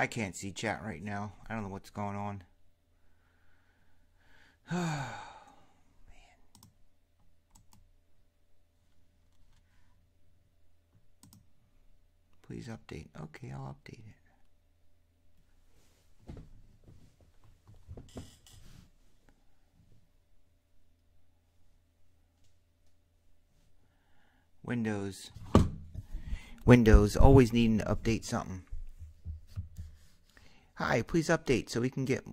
I can't see chat right now. I don't know what's going on. Please update. Okay, I'll update it. Windows. Windows always needing to update something. Hi, please update so we can get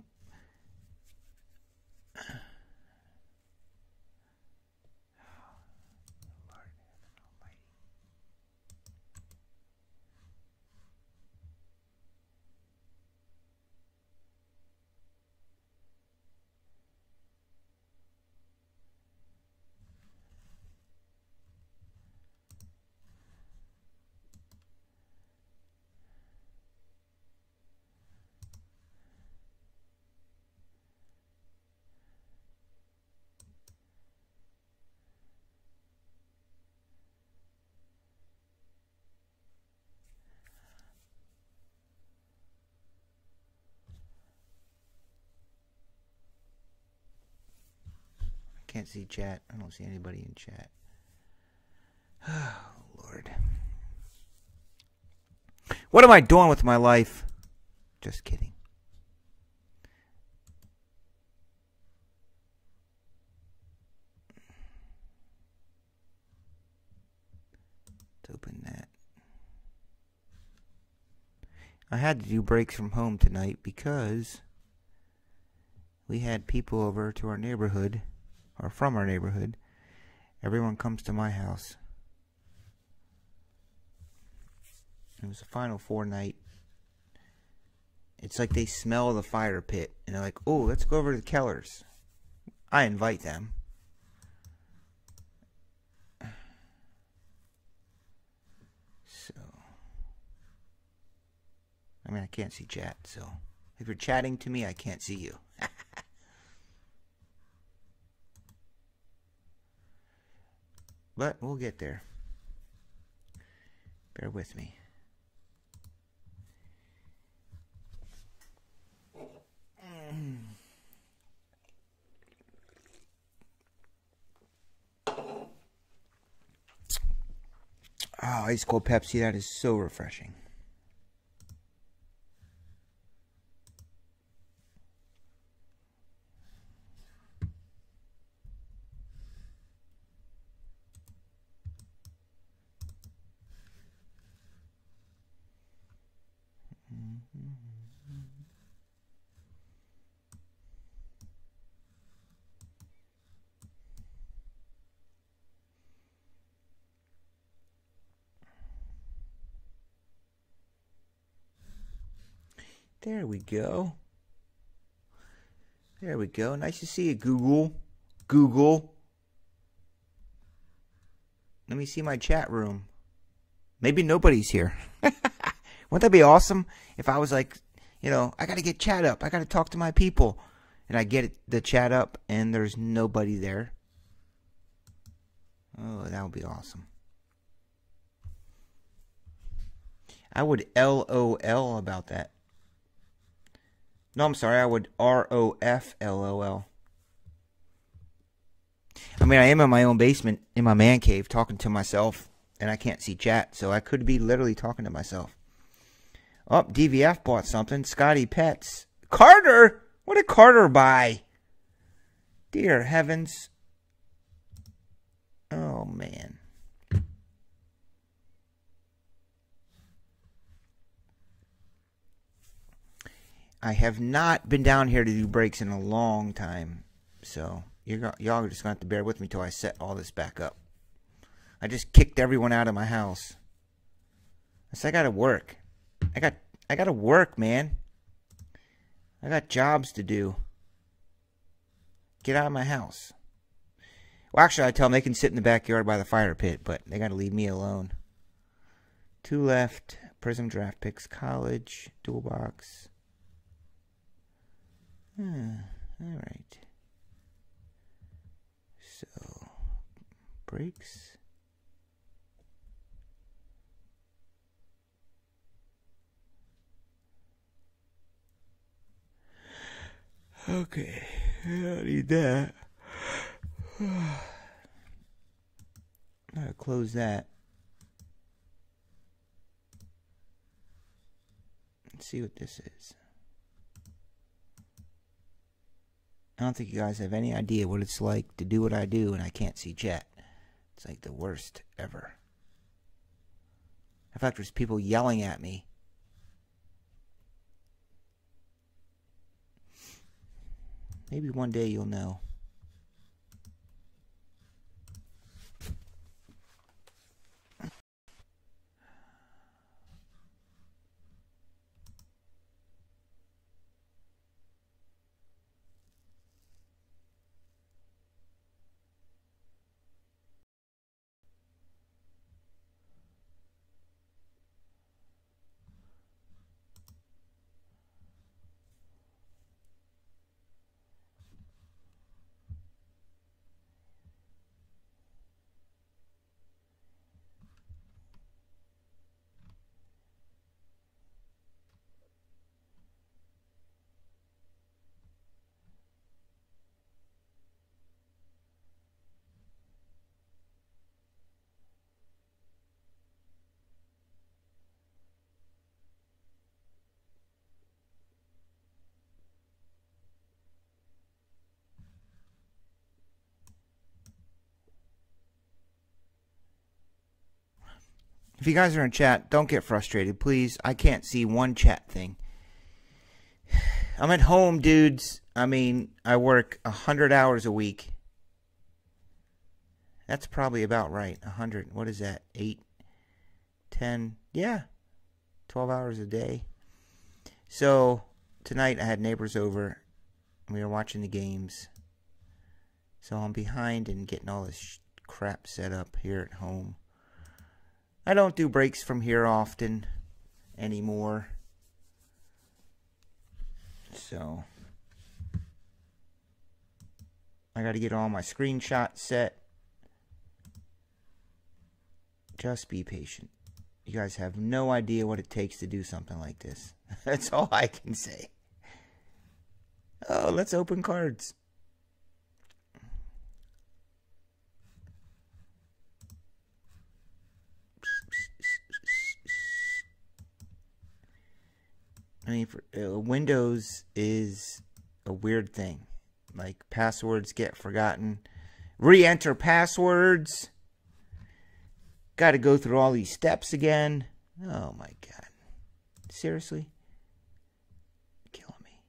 can't see chat. I don't see anybody in chat. Oh, Lord. What am I doing with my life? Just kidding. Let's open that. I had to do breaks from home tonight because we had people over to our neighborhood or from our neighborhood, everyone comes to my house. It was a Final Four night. It's like they smell the fire pit and they're like, oh, let's go over to the Kellers. I invite them. So, I mean, I can't see chat, so if you're chatting to me, I can't see you. But we'll get there. Bear with me. Oh, ice cold Pepsi, that is so refreshing. There we go. There we go. Nice to see you, Google. Google. Let me see my chat room. Maybe nobody's here. Wouldn't that be awesome if I was like, you know, I got to get chat up. I got to talk to my people. And I get the chat up and there's nobody there. Oh, that would be awesome. I would LOL about that. No, I'm sorry. I would R O F L O L. I mean, I am in my own basement in my man cave talking to myself, and I can't see chat, so I could be literally talking to myself. Oh, DVF bought something. Scotty Pets. Carter? What did Carter buy? Dear heavens. Oh, man. I have not been down here to do breaks in a long time, so y'all are just gonna have to bear with me till I set all this back up. I just kicked everyone out of my house. I said I gotta work. I got I gotta work, man. I got jobs to do. Get out of my house. Well, actually, I tell them they can sit in the backyard by the fire pit, but they gotta leave me alone. Two left. Prism draft picks. College. Dual box. Hmm. All right. So, breaks. Okay, I don't need that. Gotta close that. Let's see what this is. I don't think you guys have any idea what it's like to do what I do and I can't see chat. It's like the worst ever. In fact, there's people yelling at me Maybe one day you'll know. If you guys are in chat, don't get frustrated, please. I can't see one chat thing. I'm at home, dudes. I mean, I work 100 hours a week. That's probably about right. 100. What is that? 8, 10. Yeah. 12 hours a day. So, tonight I had neighbors over. And we were watching the games. So I'm behind in getting all this crap set up here at home. I don't do breaks from here often anymore. So I got to get all my screenshots set. Just be patient. You guys have no idea what it takes to do something like this. That's all I can say. Oh, let's open cards. I mean, for, uh, Windows is a weird thing. Like passwords get forgotten. Re-enter passwords. Got to go through all these steps again. Oh my god. Seriously? Killing me.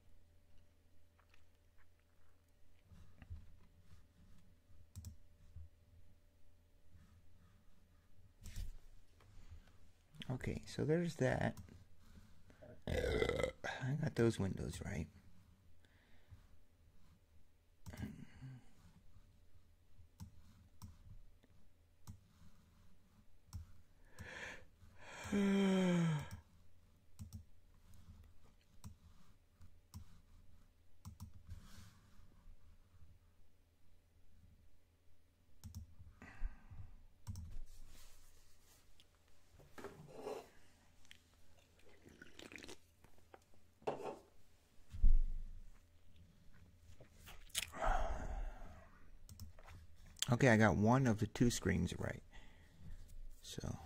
Okay, so there's that. I got those windows right. Okay, I got one of the two screens right. So.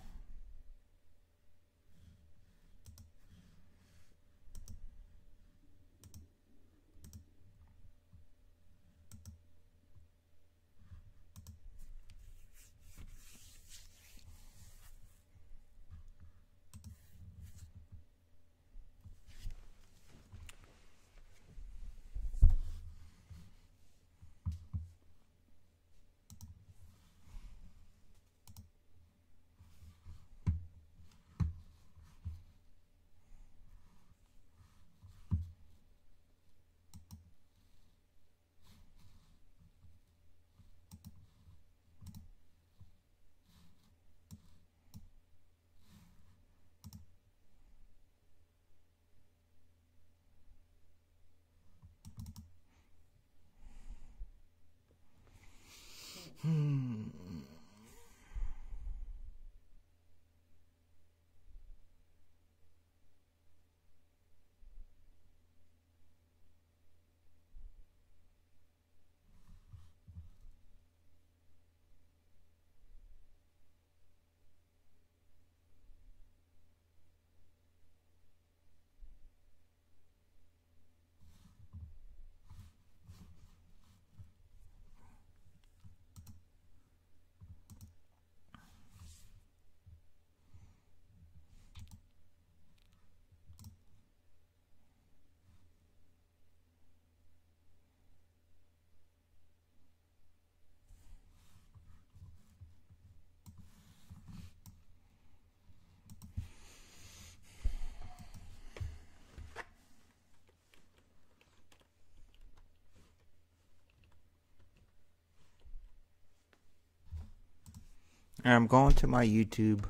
I'm going to my YouTube.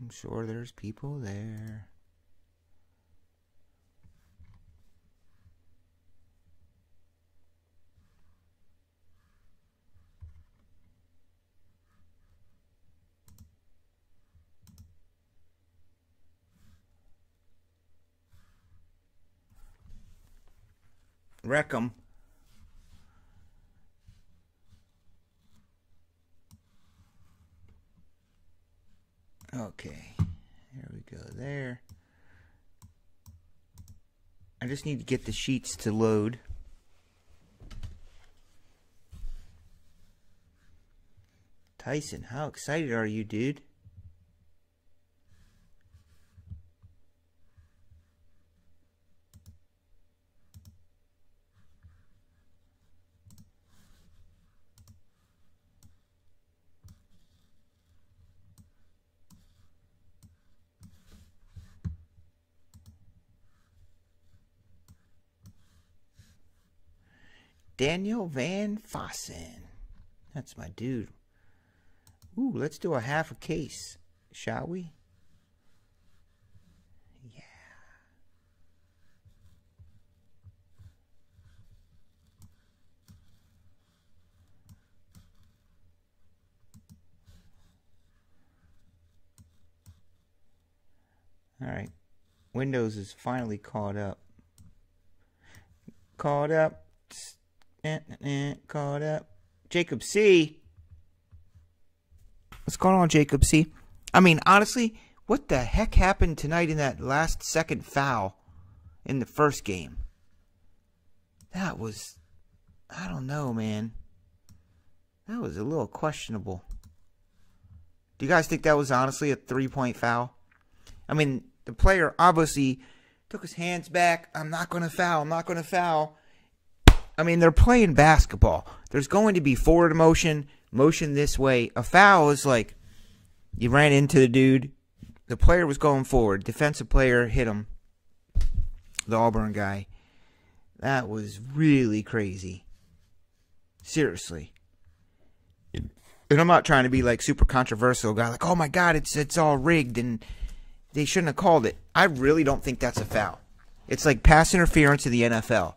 I'm sure there's people there. Wreck 'em. Okay, here we go there. I just need to get the sheets to load. Tyson, how excited are you, dude? Daniel Van Fossen. That's my dude. Ooh, let's do a half a case, shall we? Yeah. All right. Windows is finally caught up. Caught up. Caught up. Jacob C. What's going on, Jacob C? I mean, honestly, what the heck happened tonight in that last second foul in the first game? That was, I don't know, man. That was a little questionable. Do you guys think that was honestly a three point foul? I mean, the player obviously took his hands back. I'm not going to foul. I'm not going to foul. I mean, they're playing basketball. There's going to be forward motion, motion this way. A foul is like you ran into the dude. The player was going forward. Defensive player hit him. The Auburn guy. That was really crazy. Seriously. And I'm not trying to be like super controversial guy, like, oh my god, it's it's all rigged and they shouldn't have called it. I really don't think that's a foul. It's like pass interference in the NFL.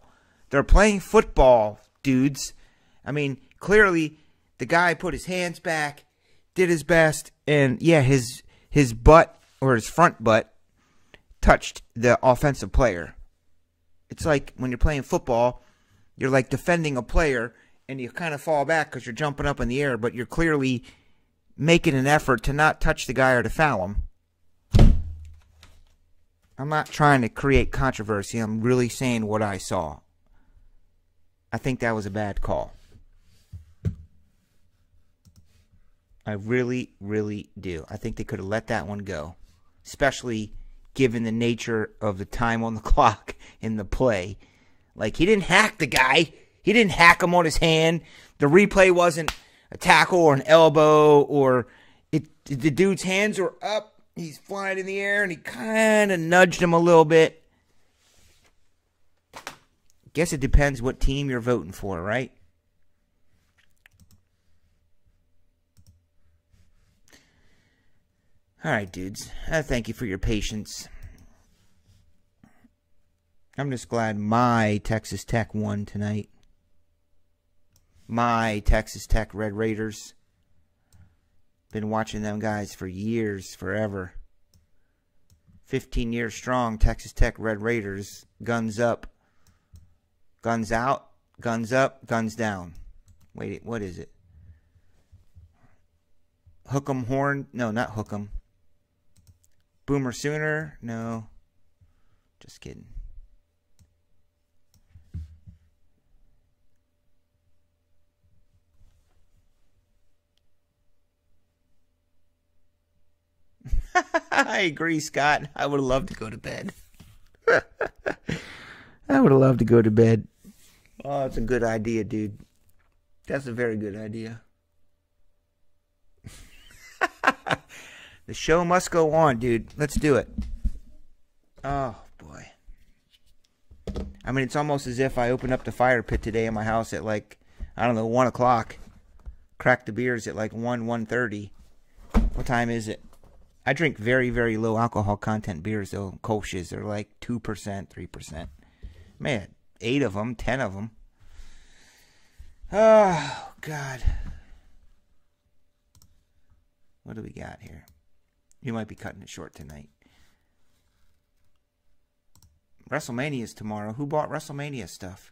They're playing football, dudes. I mean, clearly the guy put his hands back, did his best, and yeah, his his butt or his front butt touched the offensive player. It's like when you're playing football, you're like defending a player and you kind of fall back because you're jumping up in the air, but you're clearly making an effort to not touch the guy or to foul him. I'm not trying to create controversy. I'm really saying what I saw. I think that was a bad call. I really, really do. I think they could have let that one go, especially given the nature of the time on the clock in the play. Like, he didn't hack the guy, he didn't hack him on his hand. The replay wasn't a tackle or an elbow or it, the dude's hands were up. He's flying in the air and he kind of nudged him a little bit. Guess it depends what team you're voting for, right? All right, dudes. Uh, thank you for your patience. I'm just glad my Texas Tech won tonight. My Texas Tech Red Raiders. Been watching them guys for years, forever. 15 years strong, Texas Tech Red Raiders, guns up. Guns out, guns up, guns down. Wait, what is it? Hook'em horn? No, not hook'em. Boomer sooner? No. Just kidding. I agree, Scott. I would love to go to bed. I would loved to go to bed. Oh, that's a good idea, dude. That's a very good idea. the show must go on, dude. Let's do it. Oh, boy. I mean, it's almost as if I opened up the fire pit today in my house at like, I don't know, 1 o'clock. crack the beers at like 1, 1.30. What time is it? I drink very, very low alcohol content beers, though. Kolsch's, they're like 2%, 3%. Man, 8 of them, 10 of them. Oh, God. What do we got here? You might be cutting it short tonight. WrestleMania is tomorrow. Who bought WrestleMania stuff?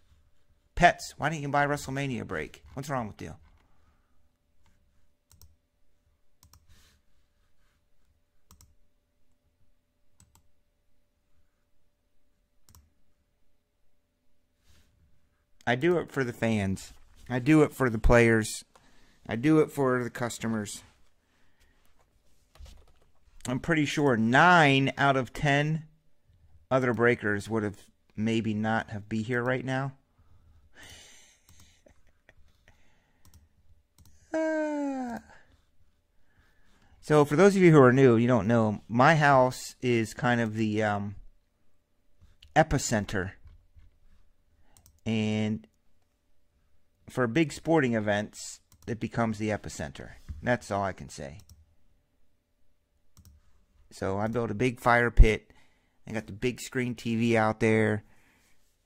Pets. Why didn't you buy WrestleMania break? What's wrong with you? I do it for the fans. I do it for the players. I do it for the customers. I'm pretty sure nine out of ten other breakers would have maybe not have be here right now. so for those of you who are new, you don't know, my house is kind of the um, epicenter. And for big sporting events, it becomes the epicenter. That's all I can say. So I built a big fire pit. I got the big screen TV out there.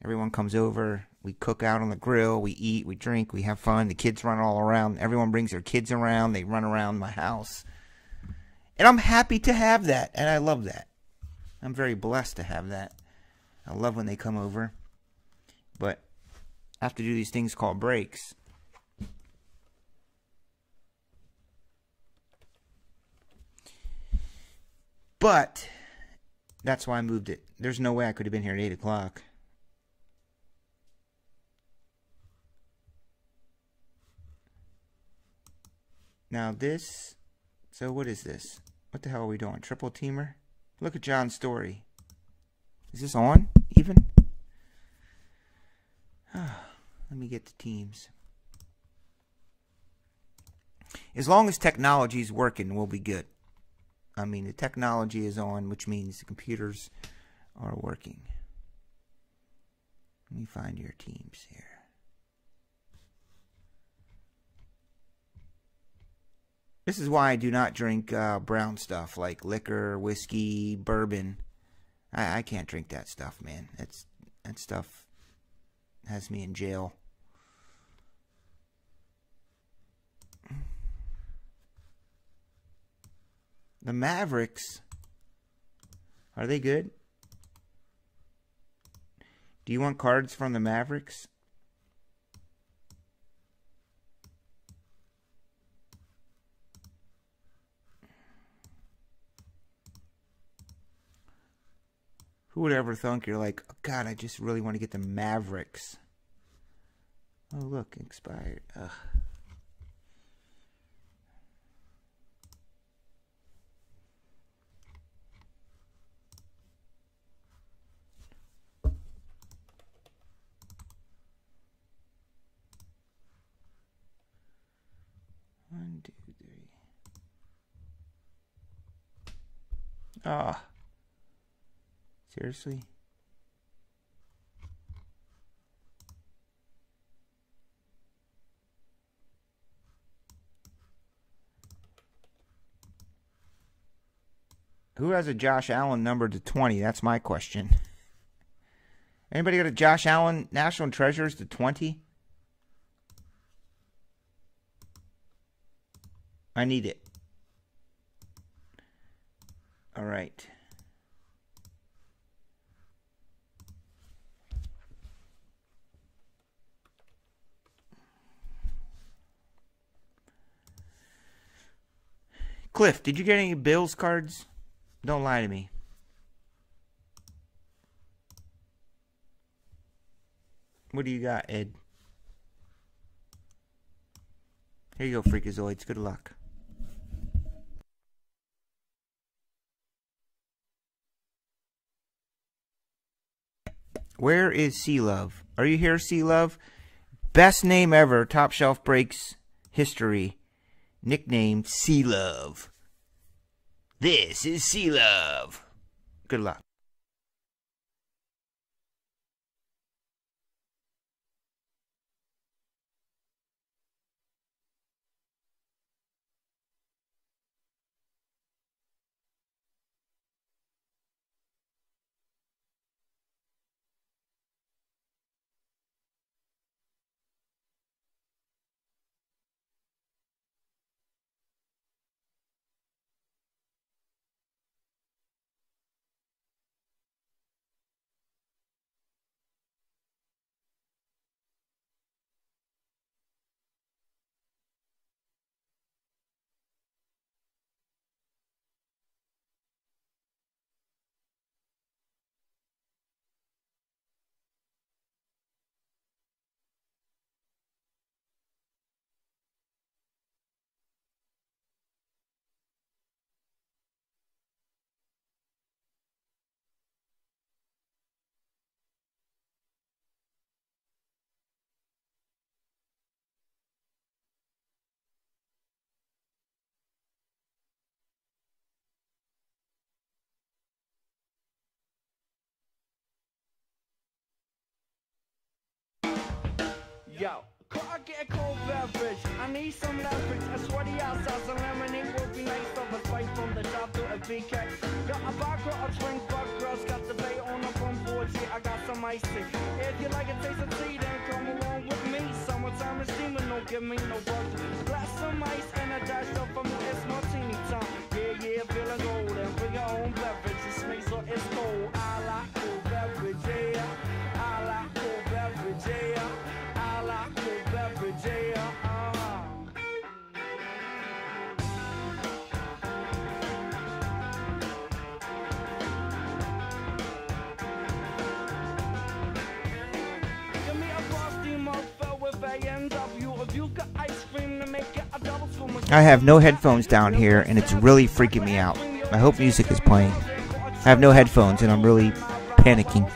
Everyone comes over. We cook out on the grill. We eat. We drink. We have fun. The kids run all around. Everyone brings their kids around. They run around my house. And I'm happy to have that. And I love that. I'm very blessed to have that. I love when they come over. Have to do these things called breaks. But that's why I moved it. There's no way I could have been here at 8 o'clock. Now this, so what is this? What the hell are we doing? Triple teamer? Look at John's story. Is this on even? Let me get the teams. As long as technology is working, we'll be good. I mean, the technology is on, which means the computers are working. Let me find your teams here. This is why I do not drink uh, brown stuff like liquor, whiskey, bourbon. I, I can't drink that stuff, man. That's that stuff has me in jail. The Mavericks. Are they good? Do you want cards from the Mavericks? Who would ever think you're like, oh, God, I just really want to get the Mavericks. Oh, look, expired. Ugh. One, two, three. Ah. Seriously? Who has a Josh Allen number to 20? That's my question. Anybody got a Josh Allen National Treasures to 20? I need it. All right. Cliff, did you get any Bills cards? Don't lie to me. What do you got, Ed? Here you go, Freakazoids. Good luck. Where is Sea Love? Are you here, Sea Love? Best name ever, Top Shelf Breaks history. Nicknamed Sea Love. This is Sea Love. Good luck. Yo. Could I get a cold beverage? I need some leverage. A sweaty outside, some lemonade would be nice. Of a spice from the shop to a BK. Got a vodka, a drink, fuck girls. Got the bay on the on board. Yeah, I got some ice tea. If you like a taste of tea, then come along with me. Summertime is steaming, don't give me no work. Glass some ice and a dash of for I have no headphones down here, and it's really freaking me out. I hope music is playing. I have no headphones, and I'm really panicking.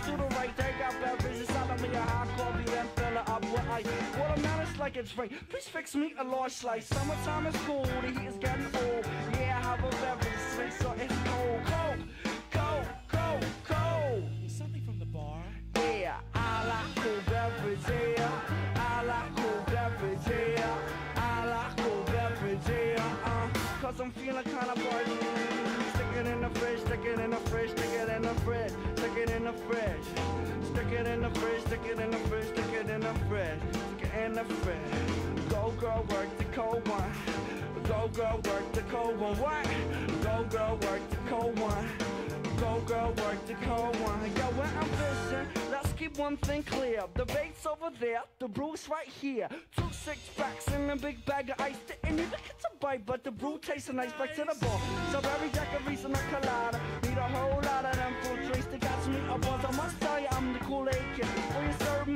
Please fix me a large slice. Summertime is cool, the heat is getting old. Yeah, have a beverage, sweet, so it's cold. Cold, cold, cold, cold. Something from the bar. Yeah, I like cool beverage, fridge. Go girl, work the cold one. Go girl, work the cold one. What? Go girl, work the cold one. Go girl, work the cold one. Yo, when I'm fishing, let's keep one thing clear. The bait's over there, the brew's right here. Two six packs and a big bag of ice. And you look at the bite, but the brew tastes nice. Back to the bar. So every jack of reason a colada. Need a whole lot of them fruit drinks to catch me a buzz. I must tell you,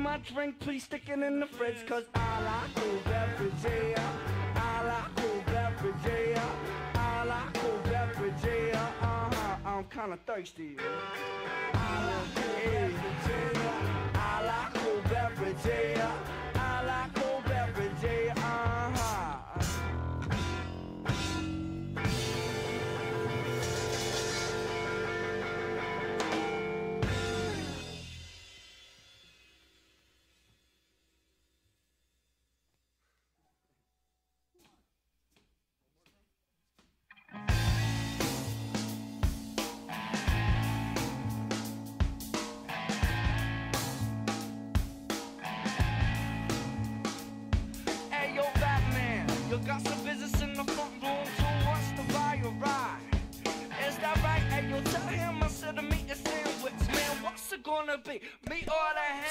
my drink, please stick it in the fridge. Cause I like cool beverage, yeah. I like cool beverage, yeah. I like cool beverage, yeah. Uh-huh, I'm kinda thirsty. I like cool beverage, yeah. I like cool beverage, yeah.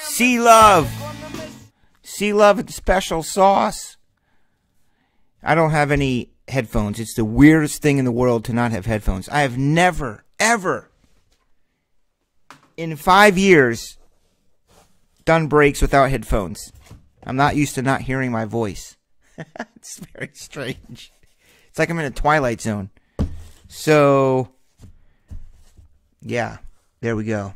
Sea love. Sea love with special sauce. I don't have any headphones. It's the weirdest thing in the world to not have headphones. I have never, ever, in five years, done breaks without headphones. I'm not used to not hearing my voice. it's very strange. It's like I'm in a twilight zone. So, yeah, there we go.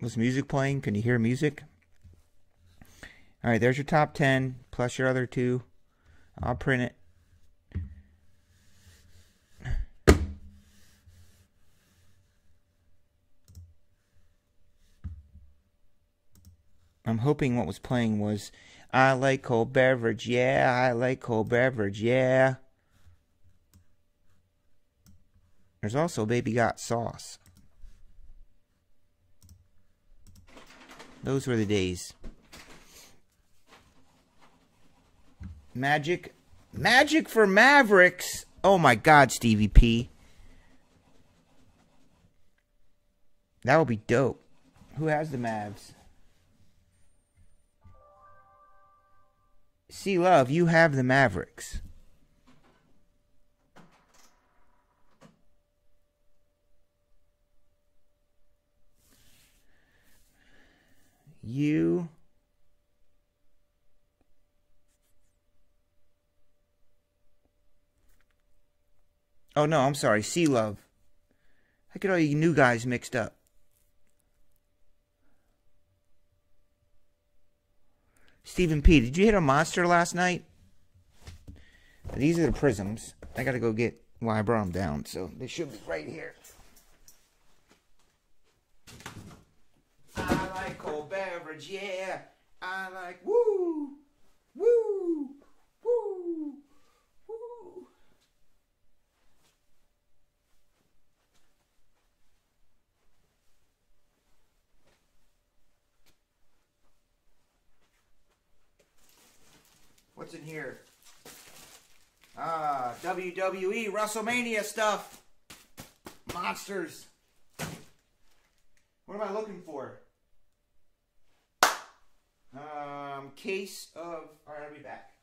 Was music playing? Can you hear music? All right, there's your top 10 plus your other two. I'll print it. I'm hoping what was playing was I like cold beverage, yeah, I like cold beverage, yeah. There's also Baby Got Sauce. Those were the days. Magic. Magic for Mavericks. Oh my god, Stevie P. That would be dope. Who has the Mavs? See, love, you have the Mavericks. You. Oh no, I'm sorry. Sea Love. I get all you new guys mixed up. Stephen P, did you hit a monster last night? These are the prisms. I gotta go get why I brought them down, so they should be right here. Cold beverage, yeah. I like woo, woo, woo, woo. What's in here? Ah, WWE WrestleMania stuff. Monsters. What am I looking for? Um, case of. Alright, I'll be back.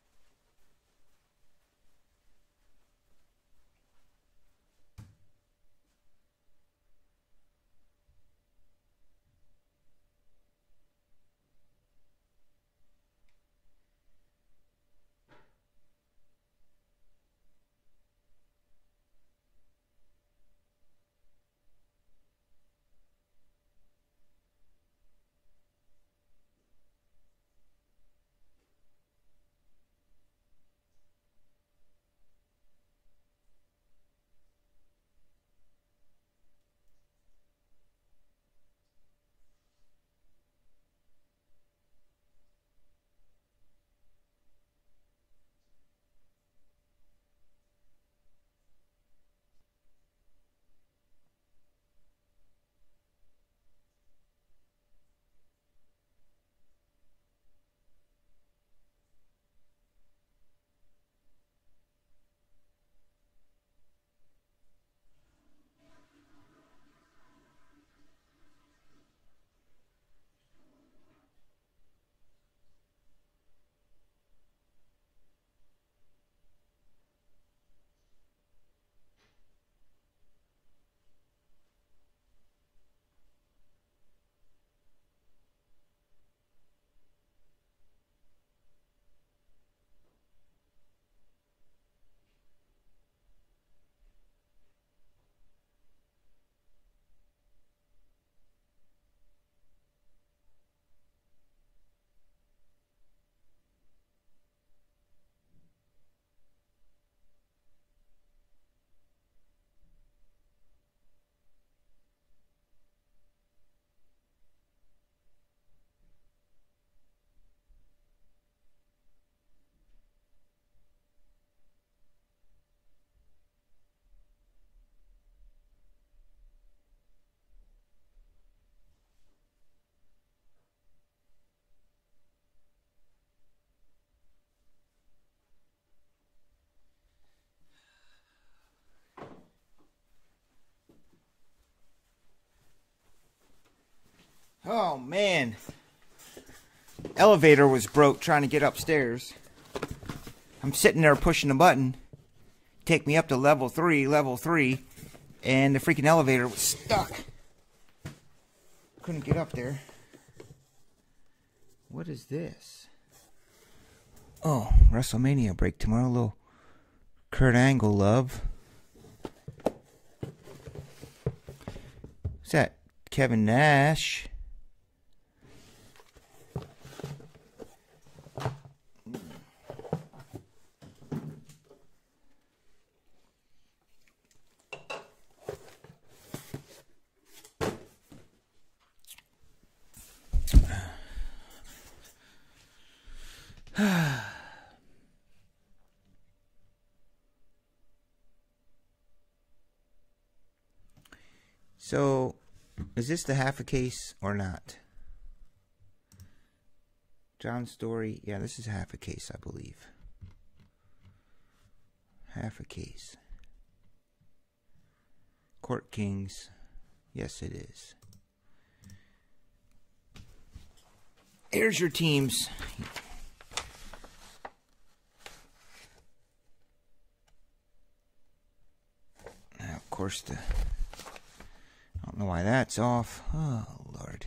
Oh man. Elevator was broke trying to get upstairs. I'm sitting there pushing the button. Take me up to level 3, level 3, and the freaking elevator was stuck. Couldn't get up there. What is this? Oh, WrestleMania break tomorrow. Little Kurt Angle love. What's that? Kevin Nash. So, is this the half a case or not? John Story, yeah, this is half a case, I believe. Half a case. Court Kings, yes, it is. Here's your teams. Now, of course, the I don't know why that's off. Oh, Lord.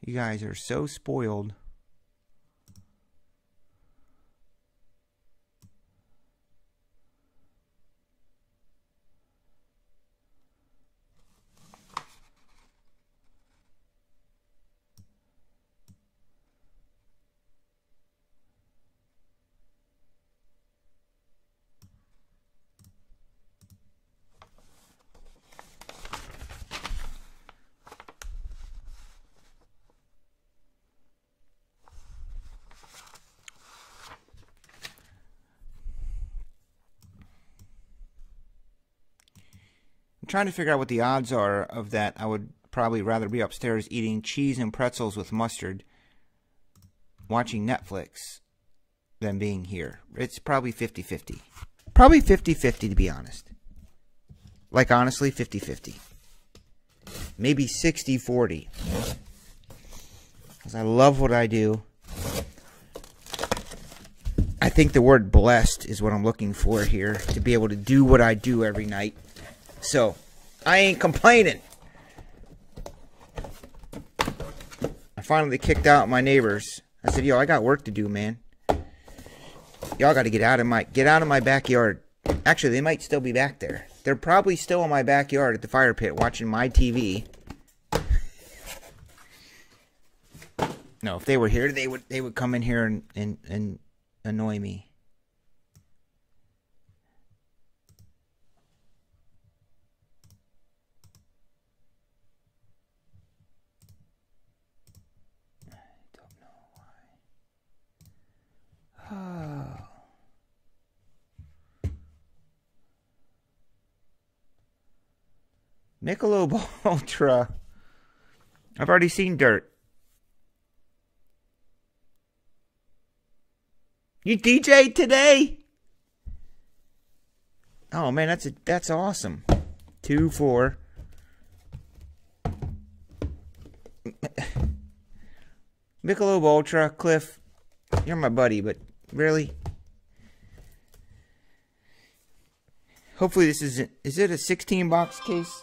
You guys are so spoiled. Trying to figure out what the odds are of that. I would probably rather be upstairs eating cheese and pretzels with mustard, watching Netflix, than being here. It's probably 50 50. Probably 50 50 to be honest. Like, honestly, 50 50. Maybe 60 40. Because I love what I do. I think the word blessed is what I'm looking for here to be able to do what I do every night. So, I ain't complaining. I finally kicked out my neighbors. I said, "Yo, I got work to do, man. Y'all got to get out of my get out of my backyard." Actually, they might still be back there. They're probably still in my backyard at the fire pit watching my TV. No, if they were here, they would they would come in here and and, and annoy me. Michelob Ultra. I've already seen dirt. You DJ today? Oh man, that's a, that's awesome. Two four. Michelob Ultra, Cliff. You're my buddy, but really? Hopefully this isn't. Is it a 16 box case?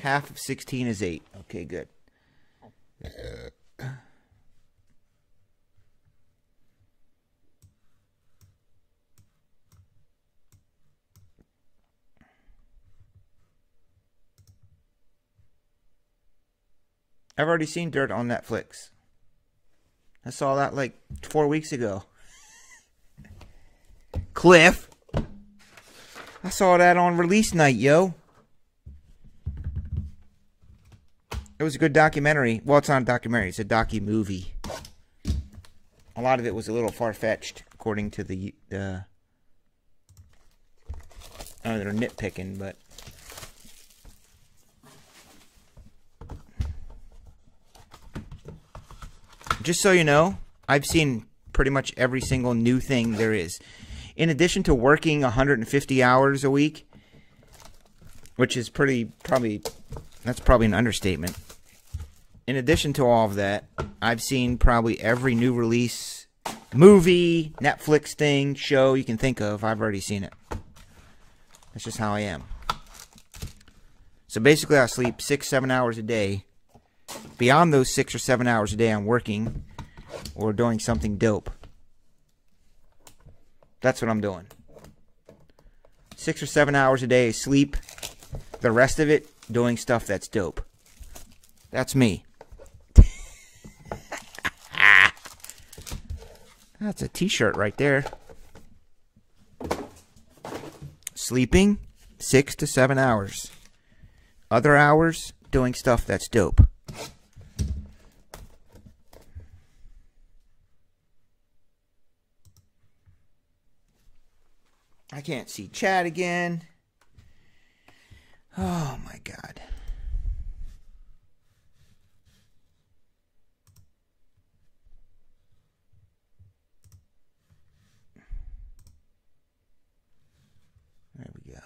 Half of 16 is 8. Okay, good. I've already seen Dirt on Netflix. I saw that like four weeks ago. Cliff. I saw that on release night, yo. It was a good documentary. Well, it's not a documentary, it's a docu movie. A lot of it was a little far fetched, according to the. Uh, I they're nitpicking, but. Just so you know, I've seen pretty much every single new thing there is. In addition to working 150 hours a week, which is pretty, probably, that's probably an understatement. In addition to all of that, I've seen probably every new release, movie, Netflix thing, show you can think of. I've already seen it. That's just how I am. So basically, I sleep six, seven hours a day. Beyond those six or seven hours a day, I'm working or doing something dope. That's what I'm doing. Six or seven hours a day sleep. The rest of it doing stuff that's dope. That's me. that's a t-shirt right there. Sleeping six to seven hours. Other hours doing stuff that's dope. I can't see chat again. Oh my god. There we go.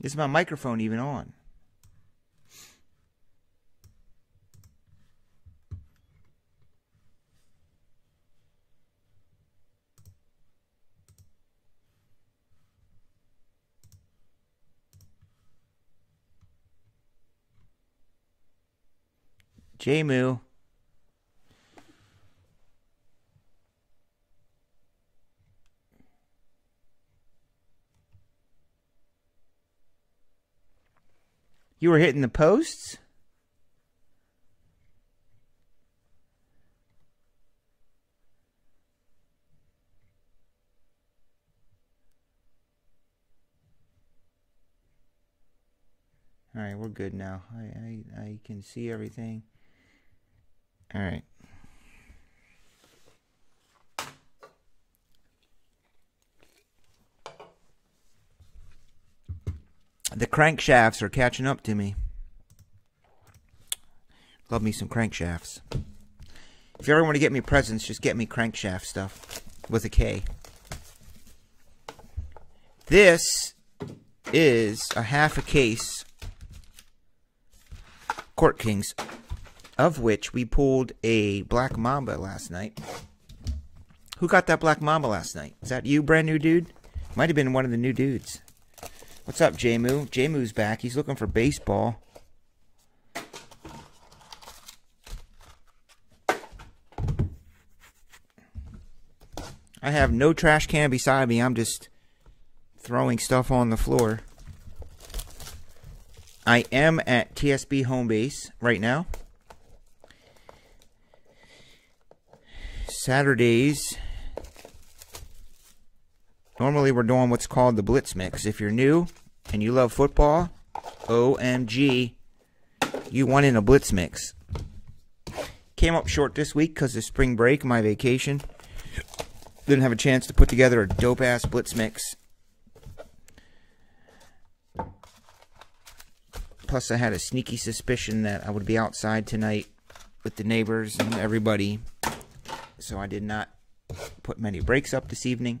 Is my microphone even on? J-Moo. You were hitting the posts? All right, we're good now. I, I, I can see everything. All right. The crankshafts are catching up to me. Love me some crankshafts. If you ever want to get me presents, just get me crankshaft stuff with a K. This is a half a case Court Kings, of which we pulled a Black Mamba last night. Who got that Black Mamba last night? Is that you, brand new dude? Might have been one of the new dudes. What's up, Jamu? Jamu's back. He's looking for baseball. I have no trash can beside me. I'm just throwing stuff on the floor. I am at TSB home base right now. Saturdays. Normally we're doing what's called the Blitz Mix. If you're new and you love football, OMG, you won in a Blitz Mix. Came up short this week because of spring break, my vacation. Didn't have a chance to put together a dope ass Blitz Mix. Plus, I had a sneaky suspicion that I would be outside tonight with the neighbors and everybody. So I did not put many breaks up this evening.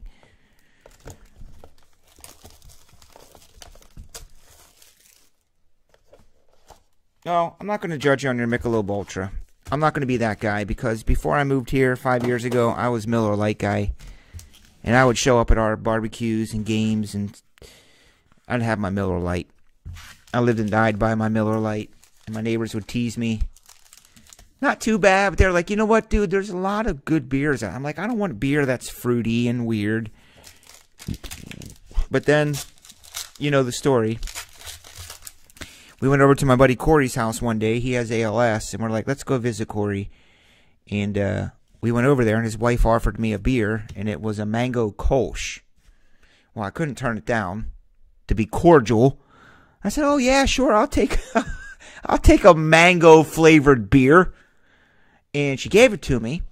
No, I'm not going to judge you on your Michelob Ultra. I'm not going to be that guy because before I moved here five years ago, I was Miller Lite guy, and I would show up at our barbecues and games, and I'd have my Miller Lite. I lived and died by my Miller Lite, and my neighbors would tease me. Not too bad, but they're like, you know what, dude? There's a lot of good beers. I'm like, I don't want beer that's fruity and weird. But then, you know the story we went over to my buddy Corey's house one day. He has ALS, and we're like, let's go visit Corey. And uh, we went over there, and his wife offered me a beer, and it was a mango kolsch. Well, I couldn't turn it down to be cordial. I said, "Oh yeah, sure, I'll take, I'll take a mango flavored beer." And she gave it to me,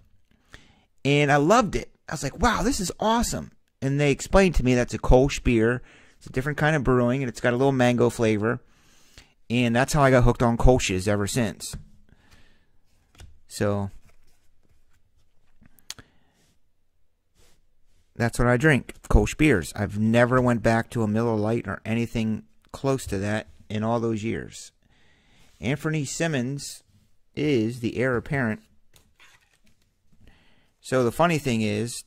and I loved it. I was like, "Wow, this is awesome!" And they explained to me that's a Kolsch beer. It's a different kind of brewing, and it's got a little mango flavor. And that's how I got hooked on Kolsch's ever since. So that's what I drink, Kolsch beers. I've never went back to a Miller Lite or anything close to that in all those years. Anthony Simmons is the heir apparent. So the funny thing is,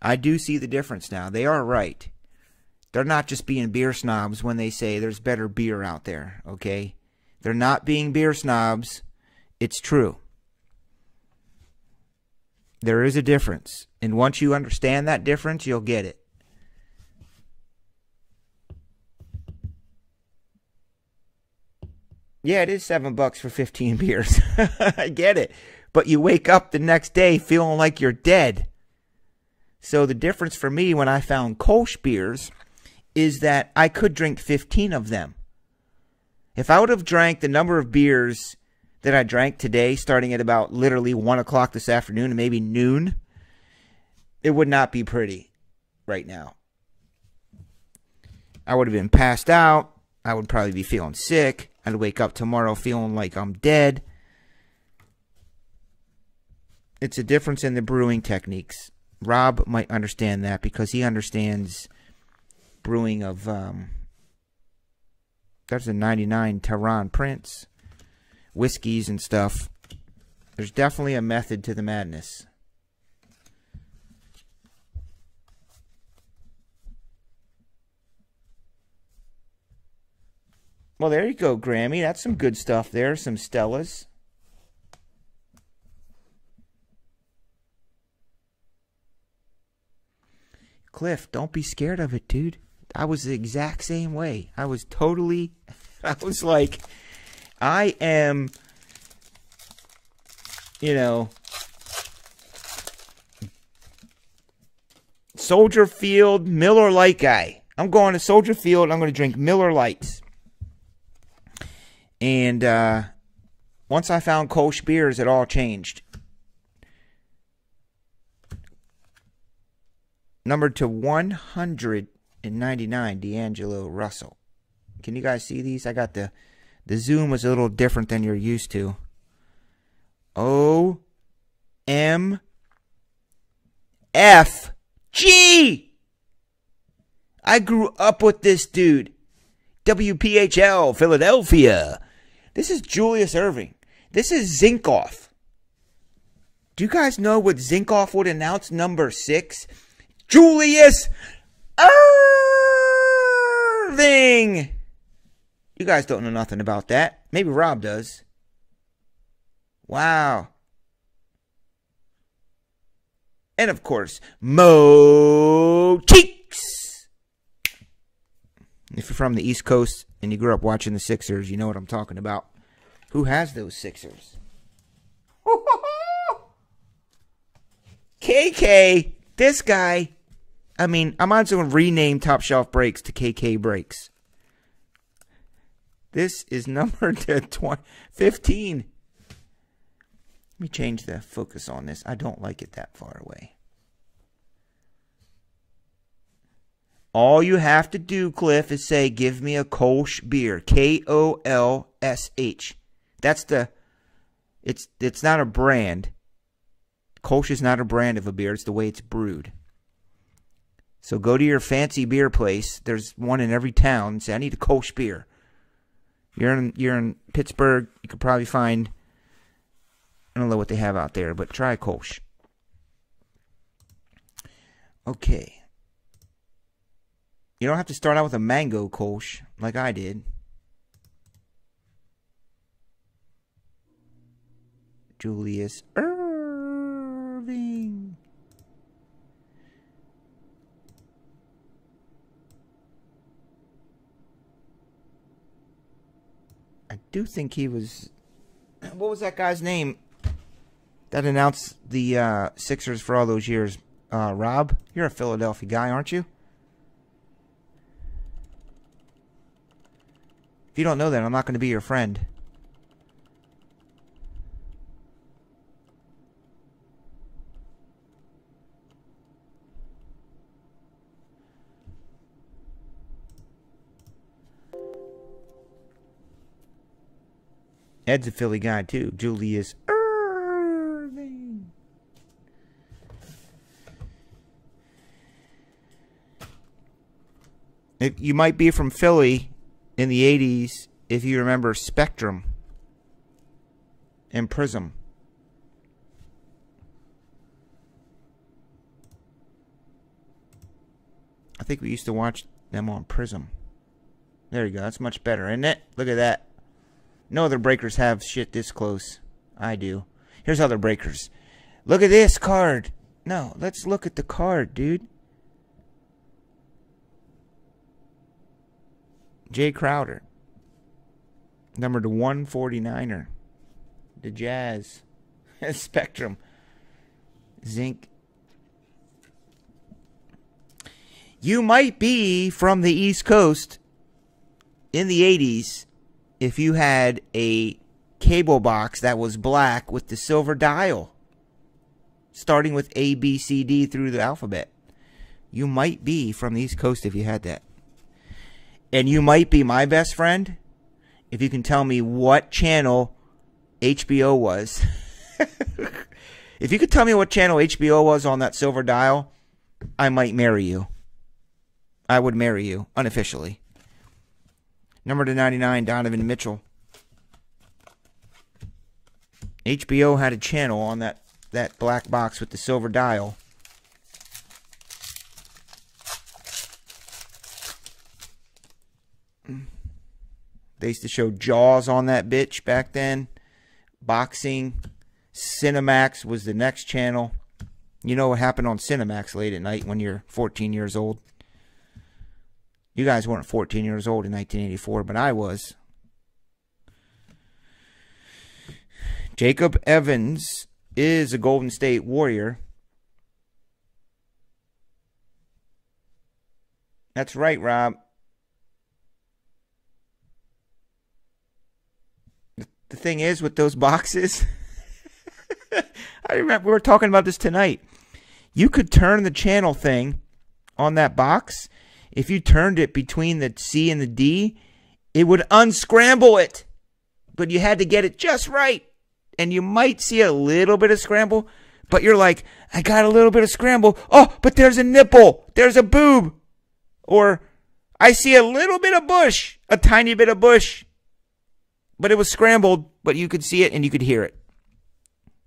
I do see the difference now. They are right. They're not just being beer snobs when they say there's better beer out there, okay? They're not being beer snobs. It's true. There is a difference. And once you understand that difference, you'll get it. Yeah, it is seven bucks for 15 beers. I get it. But you wake up the next day feeling like you're dead. So the difference for me when I found Kolsch beers is that I could drink 15 of them. If I would have drank the number of beers that I drank today, starting at about literally 1 o'clock this afternoon and maybe noon, it would not be pretty right now. I would have been passed out. I would probably be feeling sick. I'd wake up tomorrow feeling like I'm dead. It's a difference in the brewing techniques. Rob might understand that because he understands brewing of um, there's a 99 Tehran Prince whiskeys and stuff. There's definitely a method to the madness. Well, there you go, Grammy. That's some good stuff there. Some Stellas. Cliff, don't be scared of it, dude. I was the exact same way. I was totally I was like, I am, you know, Soldier Field Miller Lite guy. I'm going to Soldier Field. I'm going to drink Miller Lites. And uh, once I found Kolsch beers, it all changed. Number to 199, D'Angelo Russell. Can you guys see these? I got the the zoom was a little different than you're used to. O M F G. I grew up with this dude. WPHL Philadelphia. This is Julius Erving. This is Zinkoff. Do you guys know what Zinkoff would announce number six? Julius Erving. You guys don't know nothing about that. Maybe Rob does. Wow. And of course, Mo Cheeks. If you're from the East Coast and you grew up watching the Sixers, you know what I'm talking about. Who has those Sixers? KK, this guy. I mean, I might as well rename Top Shelf Breaks to KK Breaks. This is number 20, 15. Let me change the focus on this. I don't like it that far away. All you have to do, Cliff, is say, give me a Kolsch beer. K O L S H. That's the it's it's not a brand. Kolsch is not a brand of a beer, it's the way it's brewed. So go to your fancy beer place. There's one in every town. Say, I need a Kolsch beer. You're in you're in Pittsburgh, you could probably find I don't know what they have out there, but try Kolsch. Okay. You don't have to start out with a mango Kolsch like I did. Julius. I do think he was. What was that guy's name that announced the uh, Sixers for all those years? Uh, Rob, you're a Philadelphia guy, aren't you? If you don't know that, I'm not going to be your friend. Ed's a Philly guy too. Julius Erving. It, you might be from Philly in the 80s if you remember Spectrum and Prism. I think we used to watch them on Prism. There you go. That's much better, isn't it? Look at that. No other breakers have shit this close. I do. Here's other breakers. Look at this card. No, let's look at the card, dude. Jae Crowder. Number to 149er. The Jazz. Spectrum. Zinc. You might be from the East Coast in the 80s if you had a cable box that was black with the silver dial, starting with A, B, C, D through the alphabet. You might be from the East Coast if you had that. And you might be my best friend if you can tell me what channel HBO was. if you could tell me what channel HBO was on that silver dial, I might marry you. I would marry you unofficially. Number to 99, Donovan Mitchell. HBO had a channel on that, that black box with the silver dial. They used to show Jaws on that bitch back then. Boxing. Cinemax was the next channel. You know what happened on Cinemax late at night when you're 14 years old? You guys weren't 14 years old in 1984, but I was. Jacob Evans is a Golden State Warrior. That's right, Rob. The thing is with those boxes, I remember we were talking about this tonight. You could turn the channel thing on that box if you turned it between the C and the D, it would unscramble it. But you had to get it just right. And you might see a little bit of scramble, but you're like, I got a little bit of scramble. Oh, but there's a nipple. There's a boob. Or I see a little bit of bush, a tiny bit of bush. But it was scrambled, but you could see it and you could hear it.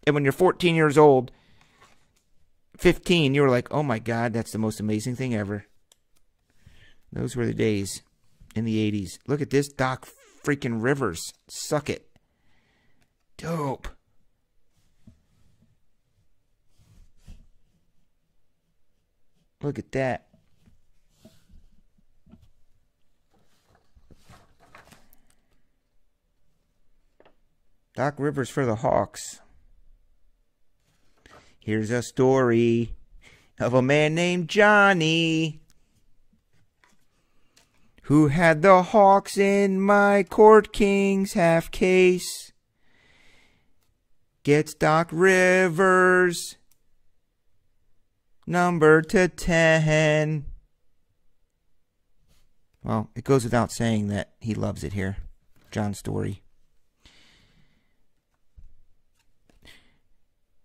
And when you're 14 years old, 15, you were like, oh my God, that's the most amazing thing ever. Those were the days in the 80s. Look at this Doc freaking Rivers. Suck it. Dope. Look at that. Doc Rivers for the Hawks. Here's a story of a man named Johnny who had the Hawks in my Court Kings half case. Gets Doc Rivers number to 10. Well, it goes without saying that he loves it here. John Story.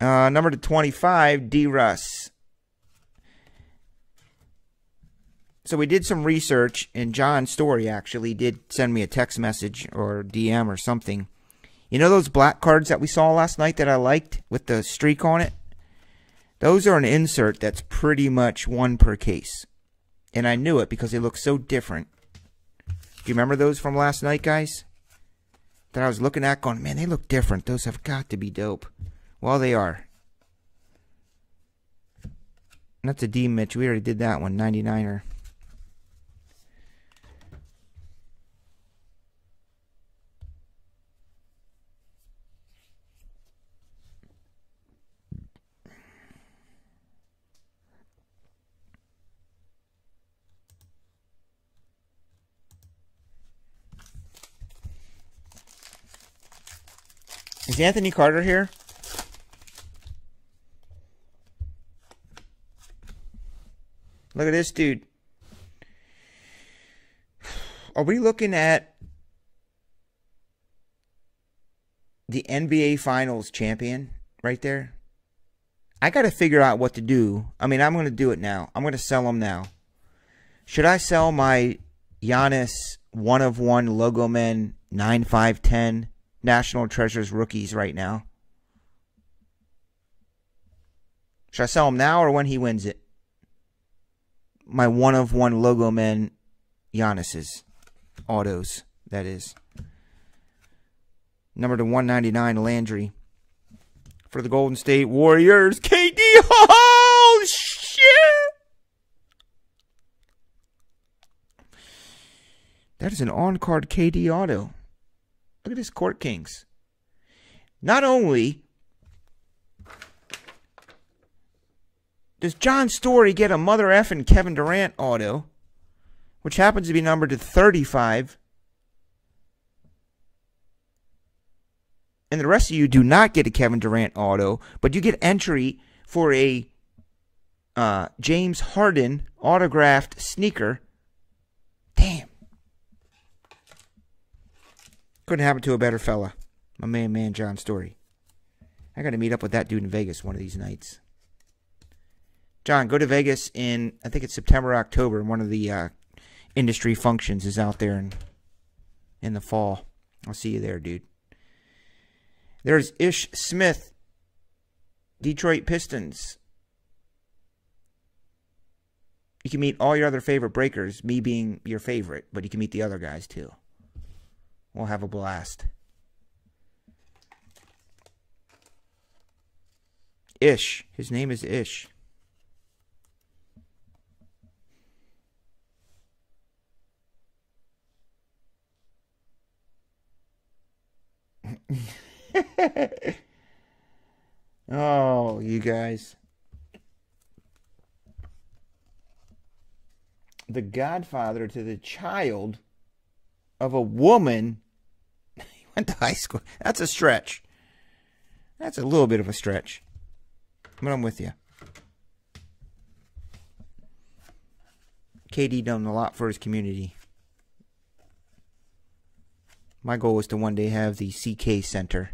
Uh, number to 25, D. Russ. So we did some research, and John Story actually did send me a text message or DM or something. You know those black cards that we saw last night that I liked with the streak on it? Those are an insert that's pretty much one per case. And I knew it because they look so different. Do you remember those from last night, guys? That I was looking at going, man, they look different. Those have got to be dope. Well, they are. That's a D Mitch. We already did that one, 99er. Is Anthony Carter here? Look at this dude. Are we looking at the NBA Finals champion right there? I got to figure out what to do. I mean, I'm going to do it now. I'm going to sell them now. Should I sell my Giannis one of one logo men 9510 National Treasures rookies right now? Should I sell him now or when he wins it? my one of one logo men Giannis's autos, that is. Number to 199, Landry. For the Golden State Warriors, KD. Oh, shit! That is an on card KD auto. Look at this Court Kings. Not only Does John Story get a mother effing Kevin Durant auto, which happens to be numbered to 35? And the rest of you do not get a Kevin Durant auto, but you get entry for a uh, James Harden autographed sneaker. Damn. Couldn't happen to a better fella. My man, man, John Story. I got to meet up with that dude in Vegas one of these nights. John, go to Vegas in I think it's September, October. and One of the uh, industry functions is out there in in the fall. I'll see you there, dude. There's Ish Smith, Detroit Pistons. You can meet all your other favorite breakers, me being your favorite, but you can meet the other guys too. We'll have a blast. Ish. His name is Ish. oh, you guys. The godfather to the child of a woman went to high school. That's a stretch. That's a little bit of a stretch. But I'm with you. KD done a lot for his community. My goal is to one day have the CK Center.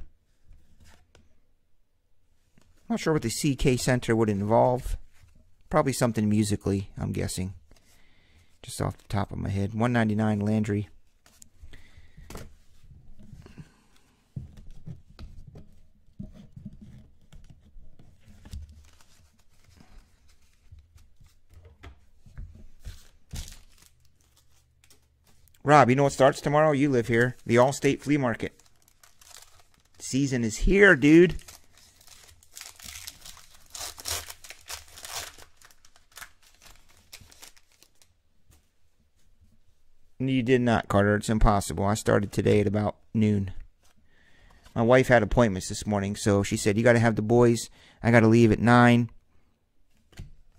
I'm Not sure what the CK Center would involve. Probably something musically, I'm guessing. Just off the top of my head. 199 Landry. Rob, you know what starts tomorrow? You live here. The Allstate Flea Market. Season is here, dude. You did not, Carter. It's impossible. I started today at about noon. My wife had appointments this morning, so she said, You got to have the boys. I got to leave at 9.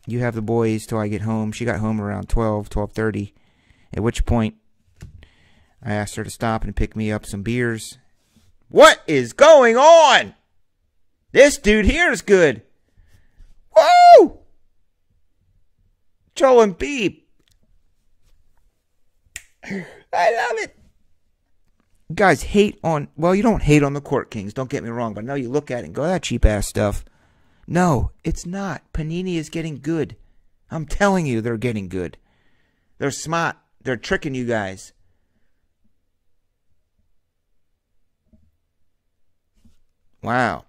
You have the boys till I get home. She got home around 12, 12.30, at which point I asked her to stop and pick me up some beers. What is going on? This dude here is good. Woo! Joel Embiid. I love it. You guys hate on, well, you don't hate on the Court Kings, don't get me wrong, but I know you look at it and go, that cheap ass stuff. No, it's not. Panini is getting good. I'm telling you, they're getting good. They're smart. They're tricking you guys. Wow.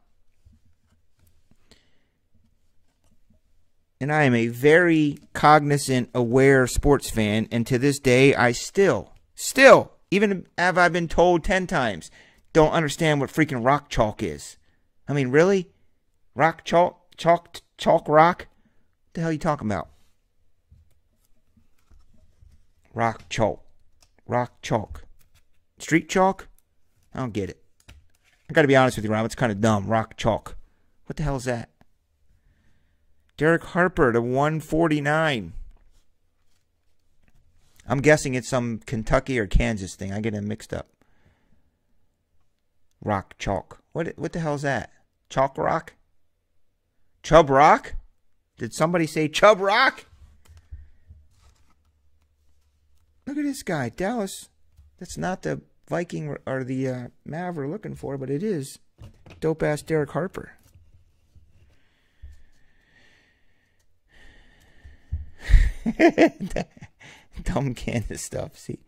And I am a very cognizant, aware sports fan, and to this day, I still, still, even have I been told 10 times, don't understand what freaking rock chalk is. I mean, really? Rock chalk? Chalk? Chalk rock? What the hell are you talking about? Rock chalk. Rock chalk. Street chalk? I don't get it. I gotta be honest with you, Rob. It's kind of dumb. Rock chalk. What the hell is that? Derek Harper to 149. I'm guessing it's some Kentucky or Kansas thing. I get them mixed up. Rock chalk. What what the hell is that? Chalk rock? Chub rock? Did somebody say Chub rock? Look at this guy, Dallas. That's not the Viking or the uh, Mav are looking for, but it is dope ass Derek Harper. Dumb Kansas stuff. See.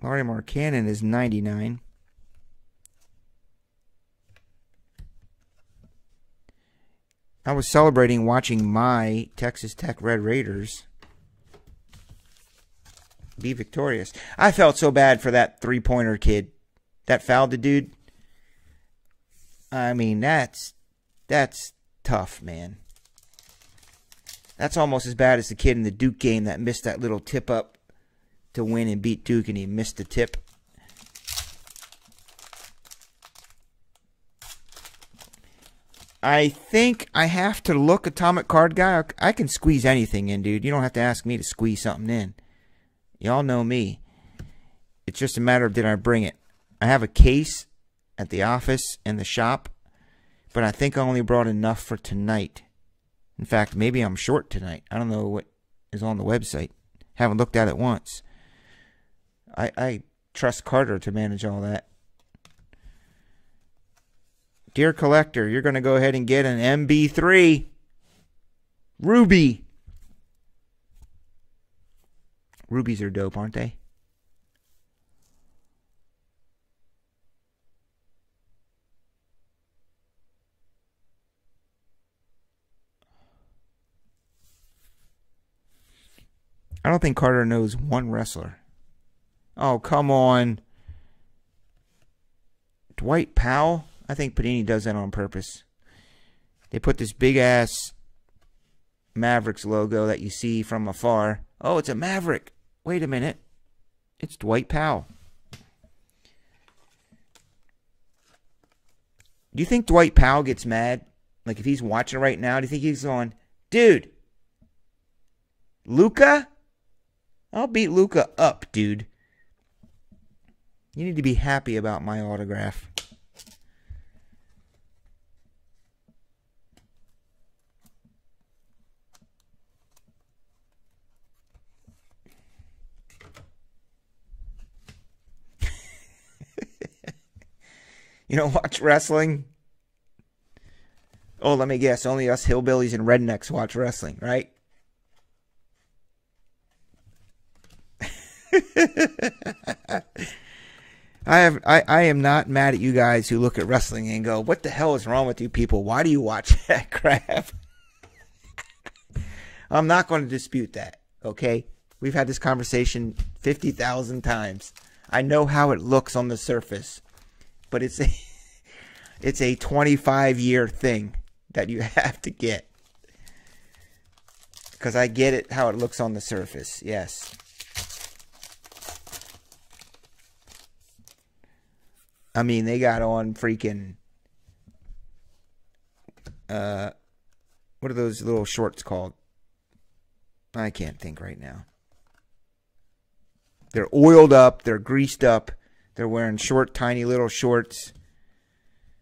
Lauri Markkanen is 99. I was celebrating watching my Texas Tech Red Raiders be victorious. I felt so bad for that three pointer kid that fouled the dude. I mean, that's that's tough, man. That's almost as bad as the kid in the Duke game that missed that little tip up to win and beat Duke, and he missed the tip. I think I have to look Atomic Card Guy. I can squeeze anything in, dude. You don't have to ask me to squeeze something in. Y'all know me. It's just a matter of did I bring it. I have a case at the office and the shop, but I think I only brought enough for tonight. In fact, maybe I'm short tonight. I don't know what is on the website. Haven't looked at it once. I, I trust Carter to manage all that. Dear collector, you're going to go ahead and get an MB3 Ruby. Rubies are dope, aren't they? I don't think Carter knows one wrestler. Oh, come on. Dwight Powell? I think Panini does that on purpose. They put this big ass Mavericks logo that you see from afar Oh, it's a Maverick. Wait a minute. It's Dwight Powell. Do you think Dwight Powell gets mad? Like if he's watching right now, do you think he's going, dude, Luka? I'll beat Luka up, dude. You need to be happy about my autograph. You don't watch wrestling? Oh, let me guess. Only us hillbillies and rednecks watch wrestling, right? I have I, I am not mad at you guys who look at wrestling and go, What the hell is wrong with you people? Why do you watch that crap? I'm not going to dispute that, okay? We've had this conversation 50,000 times. I know how it looks on the surface, but it's a it's a 25 year thing that you have to get. Cuz I get it how it looks on the surface. Yes. I mean, they got on freaking uh what are those little shorts called? I can't think right now. They're oiled up, they're greased up, they're wearing short, tiny little shorts,